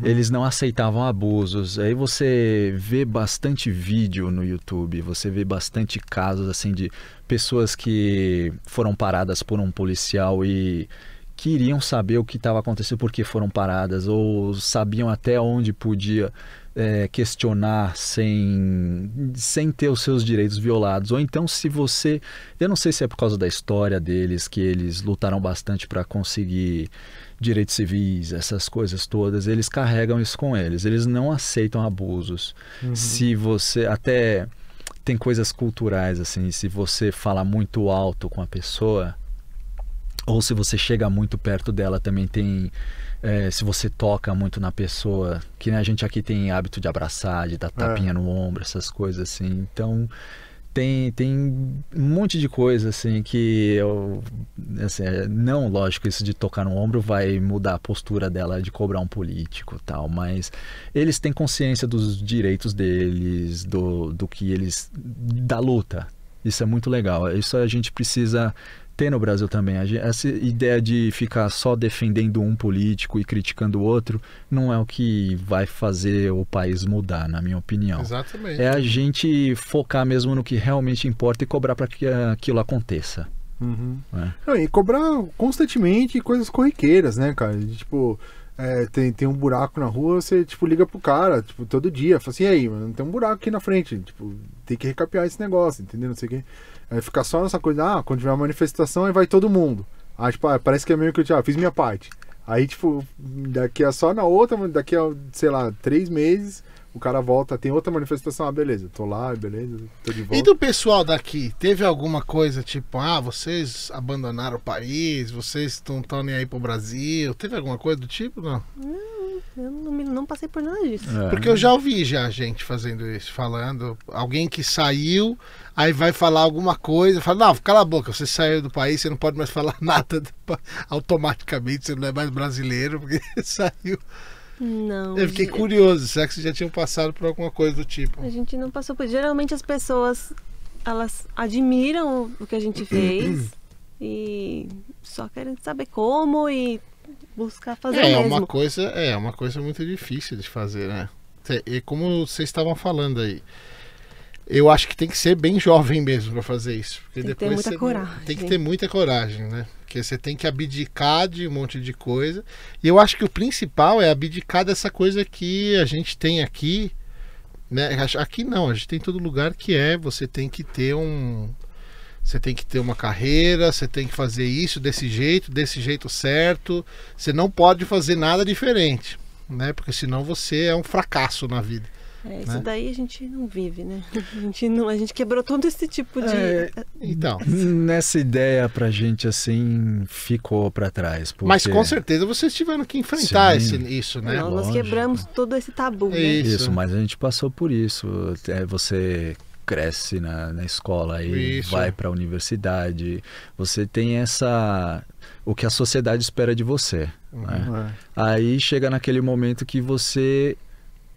eles não aceitavam abusos. Aí você vê bastante vídeo no YouTube, você vê bastante casos assim de pessoas que foram paradas por um policial e queriam saber o que estava acontecendo, por que foram paradas, ou sabiam até onde podia é, questionar sem, sem ter os seus direitos violados. Ou então, se você. Eu não sei se é por causa da história deles, que eles lutaram bastante para conseguir direitos civis, essas coisas todas, eles carregam isso com eles. Eles não aceitam abusos. Se você. Até. Tem coisas culturais, assim, se você fala muito alto com a pessoa, ou se você chega muito perto dela também tem é, se você toca muito na pessoa que né, a gente aqui tem hábito de abraçar de dar tapinha no ombro essas coisas assim. Então tem tem um monte de coisa assim que eu assim, é, não lógico isso de tocar no ombro vai mudar a postura dela de cobrar um político tal mas eles têm consciência dos direitos deles do, do que eles da luta. Isso é muito legal. Isso a gente precisa ter no Brasil também. Essa ideia de ficar só defendendo um político e criticando o outro não é o que vai fazer o país mudar, na minha opinião. Exatamente. É a gente focar mesmo no que realmente importa e cobrar para que aquilo aconteça. Uhum. né? Não, e cobrar constantemente coisas corriqueiras, né, cara? Tipo, é, tem, tem um buraco na rua, você, tipo, liga pro cara, tipo, todo dia. Fala assim, e aí, mano, tem um buraco aqui na frente. Tipo, tem que recapear esse negócio, entendeu? Não sei o quê. Aí ficar só nessa coisa, ah, quando tiver uma manifestação, aí vai todo mundo. Aí, tipo, ah, parece que é meio que eu já fiz minha parte. Aí, tipo, daqui a só na outra, daqui a, sei lá, três meses, o cara volta, tem outra manifestação, ah, beleza, tô lá, beleza, tô de volta. E do pessoal daqui, teve alguma coisa tipo, ah, vocês abandonaram o país, vocês não estão nem aí pro Brasil? Teve alguma coisa do tipo? Não. Eu não, não passei por nada disso. É. Porque eu já ouvi já gente fazendo isso, falando, alguém que saiu, aí vai falar alguma coisa, fala, não, cala a boca, você saiu do país, você não pode mais falar nada do automaticamente, você não é mais brasileiro, porque saiu. Não. Eu fiquei curioso, será que vocês já tinham passado por alguma coisa do tipo? A gente não passou por. Geralmente as pessoas elas admiram o- que a gente fez e só querem saber como e buscar fazer É, o mesmo. uma coisa, é uma coisa muito difícil de fazer, né? E como vocês estavam falando aí, eu acho que tem que ser bem jovem mesmo para fazer isso. Porque Tem que ter depois muita coragem. Tem que ter muita coragem, né? Porque você tem que abdicar de um monte de coisa. E eu acho que o principal é abdicar dessa coisa que a gente tem aqui. Né? Aqui não, a gente tem em todo lugar que é você tem que ter um. Você tem que ter uma carreira, você tem que fazer isso desse jeito, desse jeito certo. Você não pode fazer nada diferente, né? Porque senão você é um fracasso na vida. É, isso né? daí a gente não vive, né? A gente, não, a gente quebrou todo esse tipo de. É, Então, Nessa ideia pra gente assim ficou pra trás. Porque... mas com certeza vocês tiveram que enfrentar esse, isso, né? Não, nós lógico. quebramos todo esse tabu, É né? isso. Isso, mas a gente passou por isso. É, você cresce na, na escola e Isso. vai para a universidade. Você tem essa. o que a sociedade espera de você. né? É. Aí chega naquele momento que você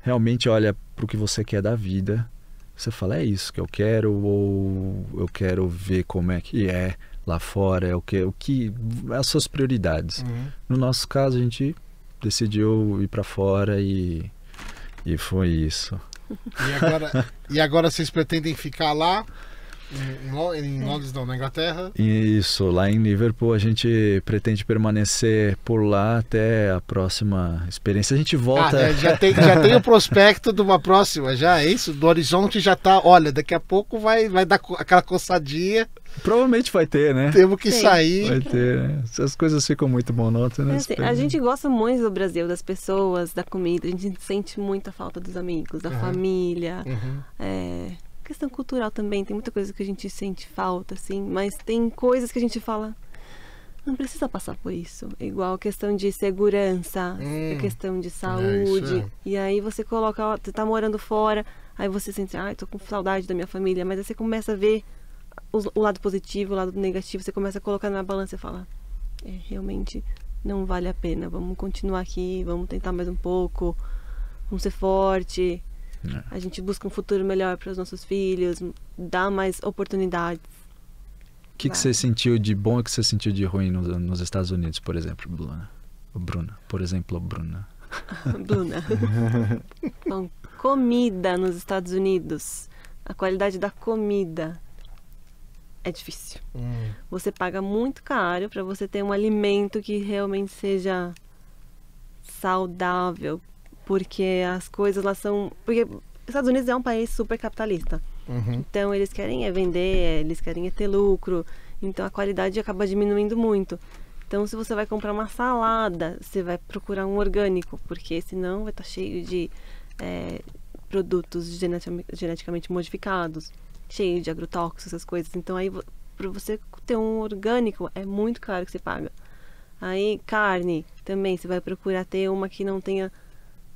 realmente olha para o que você quer da vida. Você fala, é isso que eu quero, ou eu quero ver como é que é lá fora, é o que, o que as suas prioridades. Uhum. No nosso caso, a gente decidiu ir para fora e, e foi isso. E agora, e agora vocês pretendem ficar lá? Em, em Londres, não, na Inglaterra. Isso, lá em Liverpool a gente pretende permanecer por lá até a próxima experiência. A gente volta. Ah, é, já, tem, já tem o prospecto de uma próxima, já é isso? Do horizonte já tá. Olha, daqui a pouco vai, vai dar aquela coçadinha. Provavelmente vai ter, né? Temos que Sim. sair. Vai ter, né? As coisas ficam muito É monótonas. assim, a gente gosta muito do Brasil, das pessoas, da comida. A gente sente muita falta dos amigos, da Aham. família. Uhum. É, questão cultural também, tem muita coisa que a gente sente falta, assim, mas tem coisas que a gente fala. Não precisa passar por isso. Igual a questão de segurança, Hum. a questão de isso saúde. é. E aí você coloca, ó, você tá morando fora, aí você sente, ai, tô com saudade da minha família, mas aí você começa a ver os- o lado positivo, o lado negativo, você começa a colocar na balança e fala, é, realmente não vale a pena, vamos continuar aqui, vamos tentar mais um pouco, vamos ser forte. É. A gente busca um futuro melhor para os nossos filhos, dá mais oportunidades. O que, que você sentiu de bom e o que você sentiu de ruim nos, nos Estados Unidos, por exemplo, Bruna? Bruna, por exemplo, Bruna. Bruna. Bom, comida nos Estados Unidos. A qualidade da comida é difícil. Hum. Você paga muito caro para você ter um alimento que realmente seja saudável, porque as coisas lá são, porque os Estados Unidos é um país super capitalista. Uhum. Então eles querem é vender, eles querem é ter lucro. Então a qualidade acaba diminuindo muito. Então se você vai comprar uma salada, você vai procurar um orgânico, porque senão vai estar cheio de é, produtos geneticamente modificados, cheio de agrotóxicos, essas coisas. Então aí para você ter um orgânico é muito caro que você paga. Aí carne também, você vai procurar ter uma que não tenha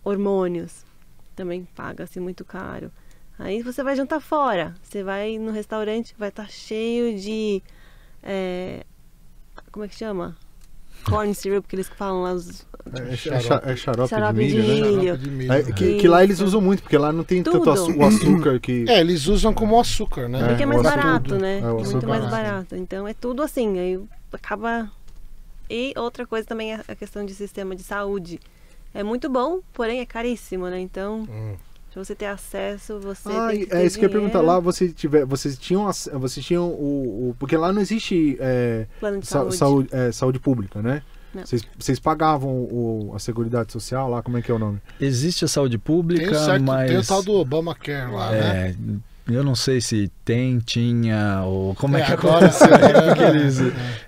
hormônios, também paga-se muito caro. Aí você vai jantar fora, você vai no restaurante, vai estar cheio de. é, como é que chama? Corn syrup, que eles falam lá. Os, É, é xa- é xarope, Xarope de de milho, né? milho. Xarope de milho, É, né? que, que lá eles usam muito, porque lá não tem tanto Tudo. açu- o açúcar que. É, eles usam como açúcar, né? porque é mais barato, né? É, muito mais barato. barato. Então é tudo assim, aí acaba. E outra coisa também é a questão de sistema de saúde. É muito bom, porém é caríssimo, né? Então, Hum. pra você ter acesso, você Ah, tem que ter é isso que eu ia perguntar. dinheiro, Lá você tiver, vocês tinham, vocês tinham o, o- porque lá não existe é, plano de sa- saúde. saúde, é, saúde pública, né? Vocês, vocês pagavam o, a seguridade social lá, como é que é o nome? Existe a saúde pública, Tem, certo, mas. tem o tal do Obamacare lá, né? É, eu não sei se tem, tinha, ou como é, É, que agora aconteceu. Porque eles,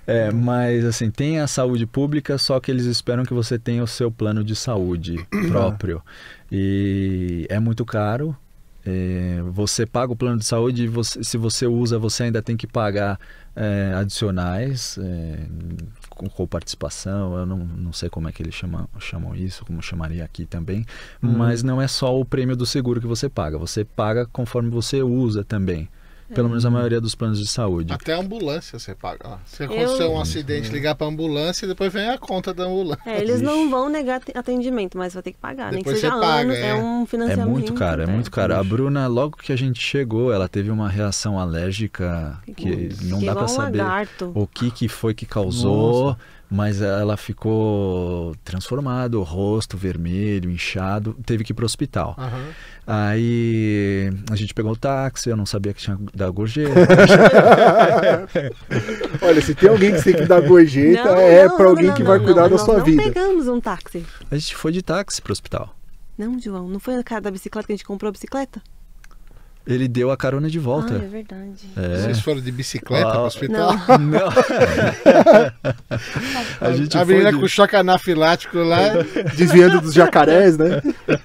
é, mas assim, tem a saúde pública, só que eles esperam que você tenha o seu plano de saúde próprio. E é muito caro. é, você paga o plano de saúde e você- se você usa, você ainda tem que pagar é, adicionais é, com, com participação. Eu não, não sei como é que eles chamam, chamam isso, como chamaria aqui também. Uhum. Mas não é só o prêmio do seguro que você paga. Você paga conforme você usa também. É. Pelo menos a maioria dos planos de saúde. Até a ambulância você paga. ó. Se acontecer Eu- um acidente, ligar pra ambulância e depois vem a conta da ambulância. É, eles Ixi. não vão negar te- atendimento, mas vai ter que pagar. Nem que Depois seja você paga, anos, é. é. um É financiamento. muito caro, é muito caro. A Bruna, logo que a gente chegou, ela teve uma reação alérgica que não dá um saber lagarto. o que, que foi que causou, mas ela ficou transformada, o rosto vermelho, inchado, teve que ir pro hospital. Aham. Aí a gente pegou o táxi, eu não sabia que tinha da gorjeta. Olha, se tem alguém que tem que dar gorjeta, Não, é não, pra não, alguém não, que não, vai não, cuidar da sua não vida. pegamos um táxi. A gente foi de táxi pro hospital. Não, João, não foi a cara da bicicleta que a gente comprou a bicicleta? Ele deu a carona de volta. Ah, é verdade. É. Vocês foram de bicicleta Ah, pro hospital? Não. Não. a gente a foi menina de- com choque anafilático lá. Desviando dos jacarés, né?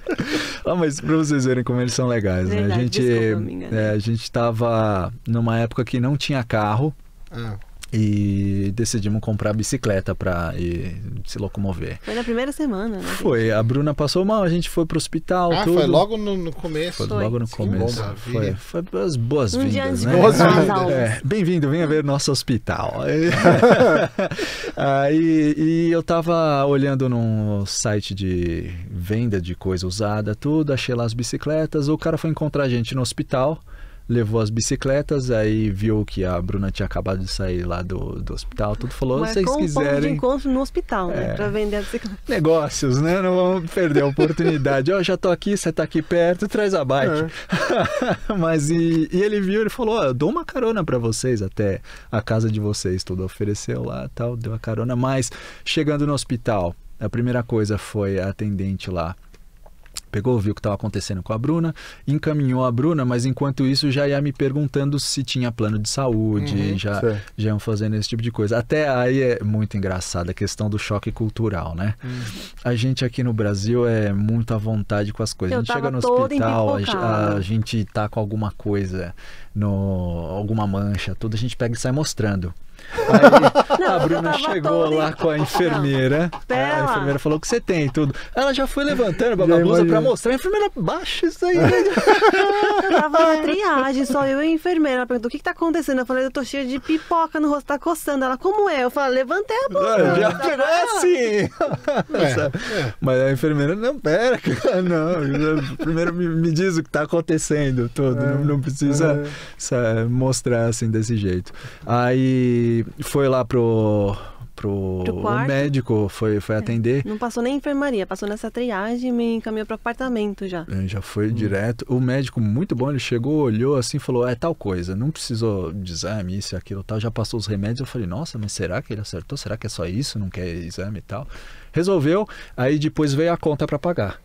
Ah, mas pra vocês verem como eles são legais, né? A Verdade, gente, desculpa, eu me enganei. é, a gente tava numa época que não tinha carro Ah, e decidimos comprar bicicleta pra ir se locomover. Foi na primeira semana, né? Foi, a Bruna passou mal, a gente foi pro hospital, Ah, tudo. foi logo no, no começo. Foi Foi. logo no Sim, começo. bom, Foi, foi as boas-vindas, Um né? Boas. É, bem-vindo, venha ver nosso hospital. Aí e eu tava olhando num site de venda de coisa usada, tudo, achei lá as bicicletas. O cara foi encontrar a gente no hospital. Levou as bicicletas, aí viu que a Bruna tinha acabado de sair lá do, do hospital, tudo falou, vocês Marcou um ponto de quiserem encontro no hospital, né? É. Pra vender a bicicleta. negócios, né? Não vamos perder a oportunidade. Ó, já tô aqui, você tá aqui perto, traz a bike. Mas e, e ele viu, ele falou, ó, eu dou uma carona pra vocês até a casa de vocês, tudo ofereceu lá, tal, deu a carona, mas chegando no hospital, a primeira coisa foi a atendente lá pegou, viu o que estava acontecendo com a Bruna, encaminhou a Bruna, mas enquanto isso já ia me perguntando se tinha plano de saúde, Uhum, já, certo. já iam fazendo esse tipo de coisa. Até aí é muito engraçado a questão do choque cultural, né? A gente aqui no Brasil é muito à vontade com as coisas. Eu a gente chega no hospital, a, a gente tá com alguma coisa, no, alguma mancha, tudo, a gente pega e sai mostrando. Aí Não, a Bruna chegou lá com a enfermeira. a enfermeira falou que você tem tudo. Ela já foi levantando a blusa pra imagino. mostrar. A enfermeira, baixa isso aí. né? Eu tava na triagem, só eu e a enfermeira. Ela perguntou: o que, que tá acontecendo? Eu falei: eu tô cheia de pipoca no rosto, tá coçando. Ela, como é? Eu falei: levantei a blusa. já pegou é assim. Sabe? é. Mas a enfermeira, não, pera, cara, não. Primeiro me, me diz o que tá acontecendo todo. Não, não precisa É. sa- mostrar assim desse jeito. Aí foi lá pro. Pro, Pro médico foi, foi atender. Não passou nem enfermaria, passou nessa triagem e me encaminhou pro apartamento já. É, Já foi direto. O médico, muito bom, ele chegou, olhou assim falou: é tal coisa, não precisou de exame, isso e aquilo tal. Já passou os remédios. Eu falei: nossa, mas será que ele acertou? Será que é só isso? Não quer exame e tal? Resolveu, aí depois veio a conta para pagar.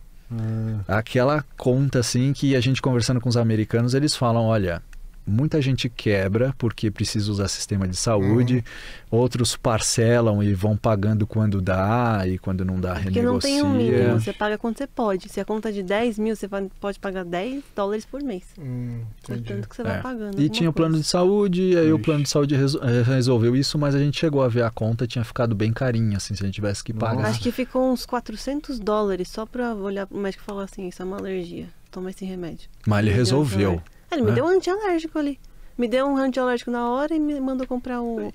Ah, Aquela conta assim que a gente conversando com os americanos, eles falam: olha. Muita gente quebra porque precisa usar sistema de saúde, outros parcelam e vão pagando quando dá e quando não dá Porque renegocia. não tem um mínimo, você paga quando você pode. Se a conta é de 10 mil, você pode pagar 10 dólares por mês. Hum, É entendi. tanto que você É. vai pagando. E tinha o plano de saúde, e aí o Ixi. plano de saúde eh, resolveu isso, mas a gente chegou a ver a conta, tinha ficado bem carinha, assim, se a gente tivesse que Nossa. pagar. Acho que ficou uns 400 dólares só pra olhar o médico e falar assim: isso é uma alergia. Toma esse remédio. Mas ele deu resolveu. Ah, ele me né? deu um antialérgico ali. Me deu um antialérgico na hora e me mandou comprar o.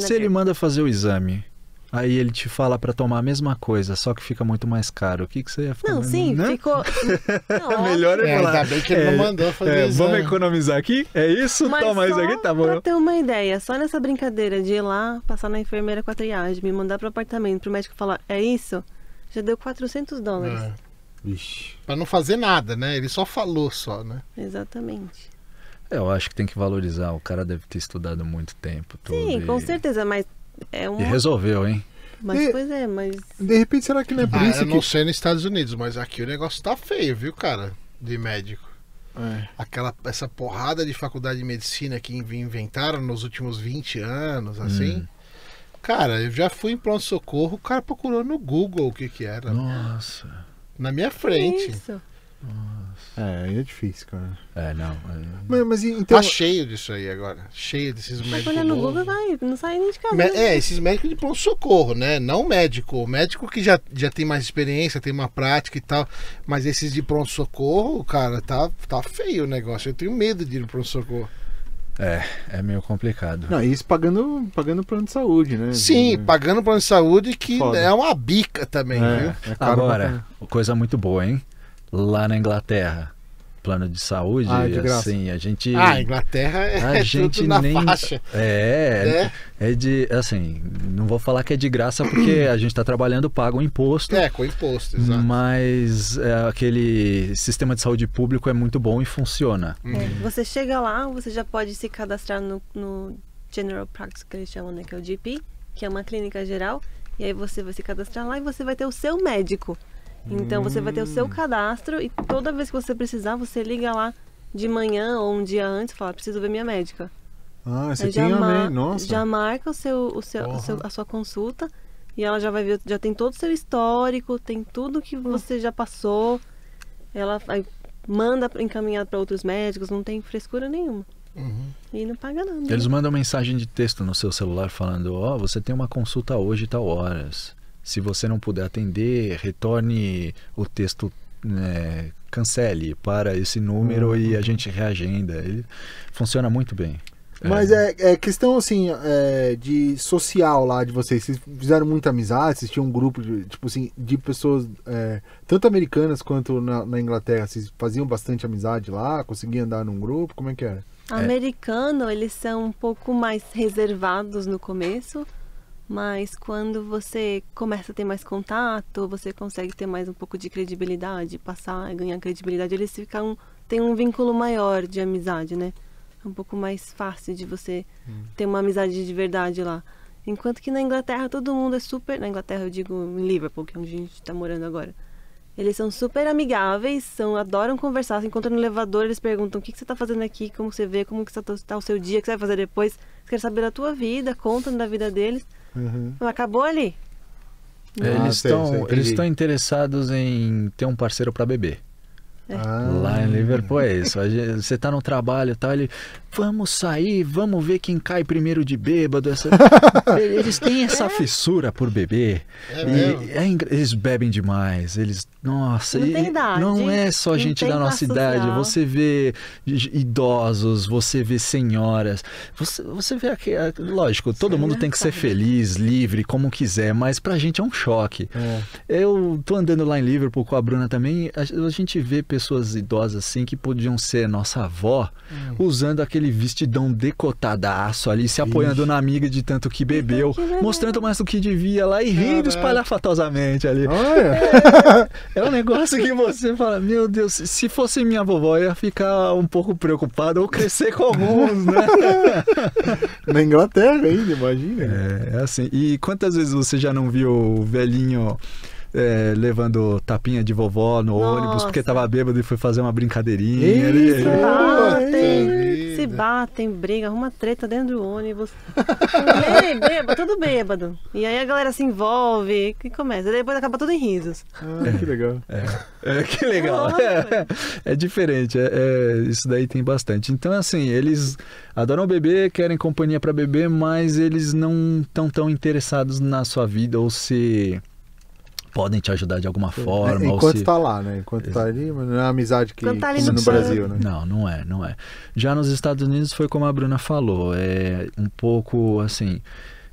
Se ele manda fazer o exame, aí ele te fala pra tomar a mesma coisa, só que fica muito mais caro, o que, que você ia fazer? Não, sim, né? ficou. Não, Melhor É, falar. ainda bem que ele não mandou fazer é, exame. Vamos economizar aqui? É isso? Mas Toma isso aqui, tá Pra bom. ter uma ideia, só nessa brincadeira de ir lá, passar na enfermeira com a triagem, me mandar pro apartamento, pro médico falar, é isso? Já deu 400 dólares. É, Pra não fazer nada, né? Ele só falou só, né? Exatamente. É, Eu acho que tem que valorizar, o cara deve ter estudado muito tempo. Tudo, Sim, e... com certeza, mas é um. E resolveu, hein? Mas E- pois é, mas. De repente, será que não é por Ah, isso eu que. não sei nos Estados Unidos, mas aqui o negócio tá feio, viu, cara? De médico. É. Aquela, essa porrada de faculdade de medicina que inv- inventaram nos últimos 20 anos, assim. Hum. Cara, eu já fui em pronto-socorro, o cara procurou no Google o que que era. Nossa. Na minha frente. Isso. É, aí é difícil, cara. É, não. é- Mas, mas então. Tá cheio disso aí agora. Cheio desses Mas médicos. olhando no. Google, vai, não sai nem de casa. Me-? É, esses médicos de pronto-socorro, né? Não médico. Médico que já, já tem mais experiência, tem uma prática e tal. Mas esses de pronto-socorro, cara, tá, tá feio o negócio. Eu tenho medo de ir no pronto-socorro. É, é meio complicado. Não, isso pagando, pagando plano de saúde, né? Sim, É, pagando plano de saúde que Foda. é uma bica também, viu? é, é caro pra Agora, coisa muito boa, hein? Lá na Inglaterra, plano de saúde, Ah, de graça. assim, a gente. Ah, Inglaterra é, a é gente tudo na nem. faixa. É, né? é de. Assim, não vou falar que é de graça porque a gente tá trabalhando, paga o imposto. É, com imposto, exato. Mas é, aquele sistema de saúde público é muito bom e funciona. É, você chega lá, você já pode se cadastrar no, no General Practice, que eles chamam, né? Que é o GP, que é uma clínica geral. E aí você vai se cadastrar lá e você vai ter o seu médico. Então você vai ter o seu cadastro e toda vez que você precisar, você liga lá de manhã ou um dia antes e fala, preciso ver minha médica. Ah, você Aí já, tinha mar-? Nossa. já marca o seu, o seu, o seu- a sua consulta e ela já vai ver, já tem todo o seu histórico, tem tudo que você já passou. Ela manda encaminhado para outros médicos, não tem frescura nenhuma. Uhum. E não paga nada. Eles mandam mensagem de texto no seu celular falando: Ó, você tem uma consulta hoje tal horas. Se você não puder atender, retorne o texto, né, cancele para esse número e a gente reagenda. Ele funciona muito bem. Mas é, é questão assim é, de social lá de vocês. Vocês fizeram muita amizade, vocês tinham um grupo de, tipo assim, de pessoas é, tanto americanas quanto na, na Inglaterra. Vocês faziam bastante amizade lá, conseguiam andar num grupo, como é que era? Americano, eles são um pouco mais reservados no começo, mas quando você começa a ter mais contato, você consegue ter mais um pouco de credibilidade, passar, ganhar credibilidade, eles ficam tem um vínculo maior de amizade, né? É um pouco mais fácil de você ter uma amizade de verdade lá. Enquanto que na Inglaterra todo mundo é super. Na Inglaterra eu digo em Liverpool, que é onde a gente está morando agora. Eles são super amigáveis, são, adoram conversar. Se encontram no elevador, eles perguntam o que, que você está fazendo aqui, como você vê, como que está tá o seu dia, o que você vai fazer depois. Eles querem saber da tua vida, contam da vida deles. Uhum. Acabou ali. É, Ah, eles estão sei, eles entendi. estão interessados em ter um parceiro para beber. Ah. Lá em Liverpool é isso. Você tá no trabalho e tal, ele. Vamos sair, vamos ver quem cai primeiro de bêbado. Essa... Eles têm essa fissura por beber. É E é eles bebem demais. Eles. Nossa, Não e- tem idade, não é só não gente da nossa idade. social. Você vê idosos, você vê senhoras. Você, você vê aqui. Lógico, todo Sim, mundo tem que ser feliz, livre, como quiser, mas pra gente é um choque. É. Eu tô andando lá em Liverpool com a Bruna também, a, a gente vê pessoas idosas assim que podiam ser nossa avó, usando aquele vestidão decotadaço ali, se apoiando na amiga de tanto que bebeu, que legal. mostrando mais do que devia lá e rindo espalhafatosamente ali. Olha, É um negócio que você fala, meu Deus, se- se fosse minha vovó eu ia ficar um pouco preocupado ou crescer com alguns, né? na Inglaterra ainda, imagina. É, é assim. E quantas vezes você já não viu o velhinho é, levando tapinha de vovó no Nossa. ônibus porque tava bêbado e foi fazer uma brincadeirinha? Isso. Ele- batem, se batem, brigam, arruma treta dentro do ônibus. Bê- bêbado, tudo bêbado. E aí a galera se envolve e começa. Depois acaba tudo em risos. Ah, que legal. É, que legal. Nossa. É, é diferente. é- é, isso daí tem bastante. Então, assim, eles adoram beber, querem companhia para beber, mas eles não estão tão interessados na sua vida ou se podem te ajudar de alguma forma. É, ou enquanto se... tá lá, né? Enquanto tá ali, mas não é uma amizade que tá no no. Brasil, né? Não, não é, não é. Já nos Estados Unidos foi como a Bruna falou, é um pouco assim,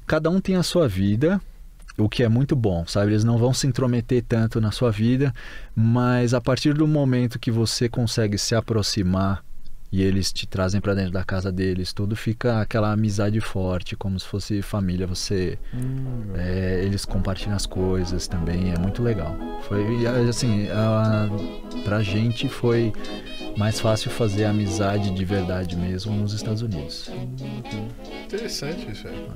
cada um tem a sua vida, o que é muito bom, sabe? Eles não vão se intrometer tanto na sua vida, mas a partir do momento que você consegue se aproximar e eles te trazem para dentro da casa deles, tudo fica aquela amizade forte, como se fosse família. Você, Hum, é, eles compartilham as coisas também, é muito legal. Foi assim, a, pra gente foi mais fácil fazer amizade de verdade mesmo nos Estados Unidos. Interessante isso aí.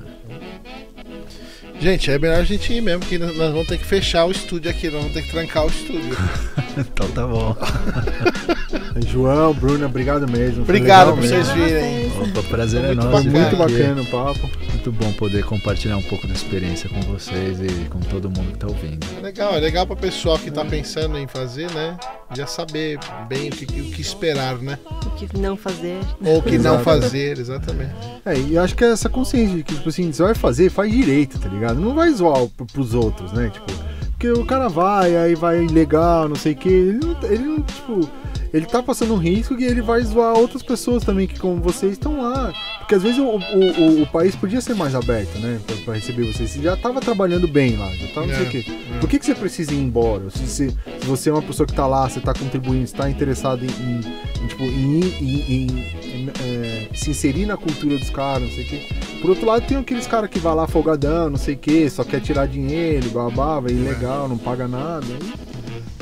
Gente, é melhor a gente ir mesmo, que nós nós vamos ter que fechar o estúdio aqui, nós vamos ter que trancar o estúdio. então tá bom. João, Bruna, obrigado mesmo. Obrigado por vocês virem. Opa, prazer é Muito nosso. Foi bacana. muito bacana o papo. Muito bom poder compartilhar um pouco da experiência com vocês e com todo mundo que tá ouvindo. É legal, é legal para pessoal que tá pensando em fazer, né? Já saber bem o que, o que esperar, né? O que não fazer. Ou o que não fazer, exatamente. É, e eu acho que é essa consciência de que, tipo assim, você vai fazer, faz direito, tá ligado? Não vai zoar pro- pros outros, né? Tipo, porque o cara vai, aí vai legal, não sei o que. Ele não, ele não, tipo, ele tá passando um risco e ele vai zoar outras pessoas também que, como vocês, estão lá. Porque às vezes o, o, o- o país podia ser mais aberto, né? Pra, pra receber vocês. Você já tava trabalhando bem lá, já tava não sei o É, quê. é. Por que, que você precisa ir embora? Se, você- se você é uma pessoa que tá lá, você tá contribuindo, você tá interessado em, em- em, tipo, em, em- é, se inserir na cultura dos caras, não sei o quê. Por outro lado, tem aqueles caras que vai lá folgadão, não sei o quê, só quer tirar dinheiro, babá, vai ilegal, não paga nada.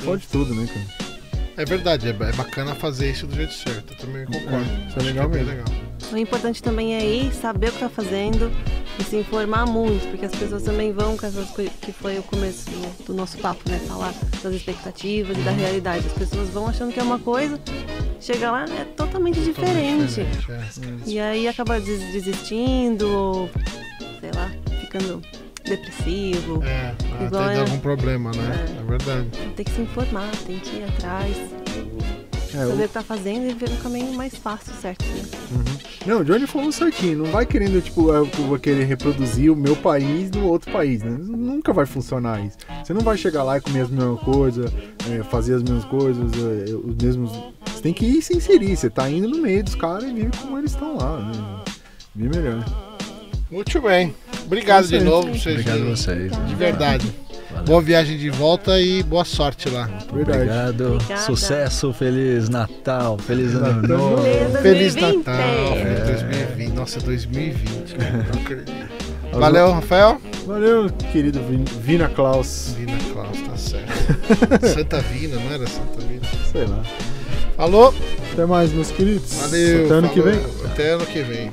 Pode tudo, né, cara? É verdade, é, é bacana fazer isso do jeito certo. Eu também concordo. É, isso é legal bem mesmo. legal. O importante também é ir, saber o que tá fazendo e se informar muito, porque as pessoas também vão com essas coisas que foi o começo do, do nosso papo, né? Falar das expectativas e da realidade. As pessoas vão achando que é uma coisa, chega lá é totalmente diferente. Diferente, é. E aí acaba des- desistindo ou, sei lá, ficando depressivo. É, ah, Igual tem é- algum problema, né? É. É verdade. Tem que se informar, tem que ir atrás, É, saber o que tá fazendo e ver um caminho mais fácil, certo? Né? Não, o Johnny falou certinho. Não vai querendo, tipo, eu vou querer reproduzir o meu país no outro país, né? Nunca vai funcionar isso. Você não vai chegar lá e comer as mesmas coisas, é, fazer as mesmas coisas, é, os mesmos. Você tem que ir se inserir. Você tá indo no meio dos caras e vive como eles estão lá, né? Bem melhor. Muito bem. Obrigado de novo pra vocês. Obrigado a de- vocês. De verdade. Valeu. Boa viagem de volta e boa sorte lá. Verdade. Obrigado. Obrigada. Sucesso, feliz Natal, feliz ano novo. Feliz Feliz 2020. Natal. É. Feliz 2020. Nossa, 2020. cara, Não acredito. Valeu, Rafael. Valeu, querido Vin- Vina Klaus. Vina Klaus, tá certo. Santa Vina, não era Santa Vina? Sei lá. Falou. Até mais, meus queridos. Valeu. Até ano que falou. vem. Até ano que vem.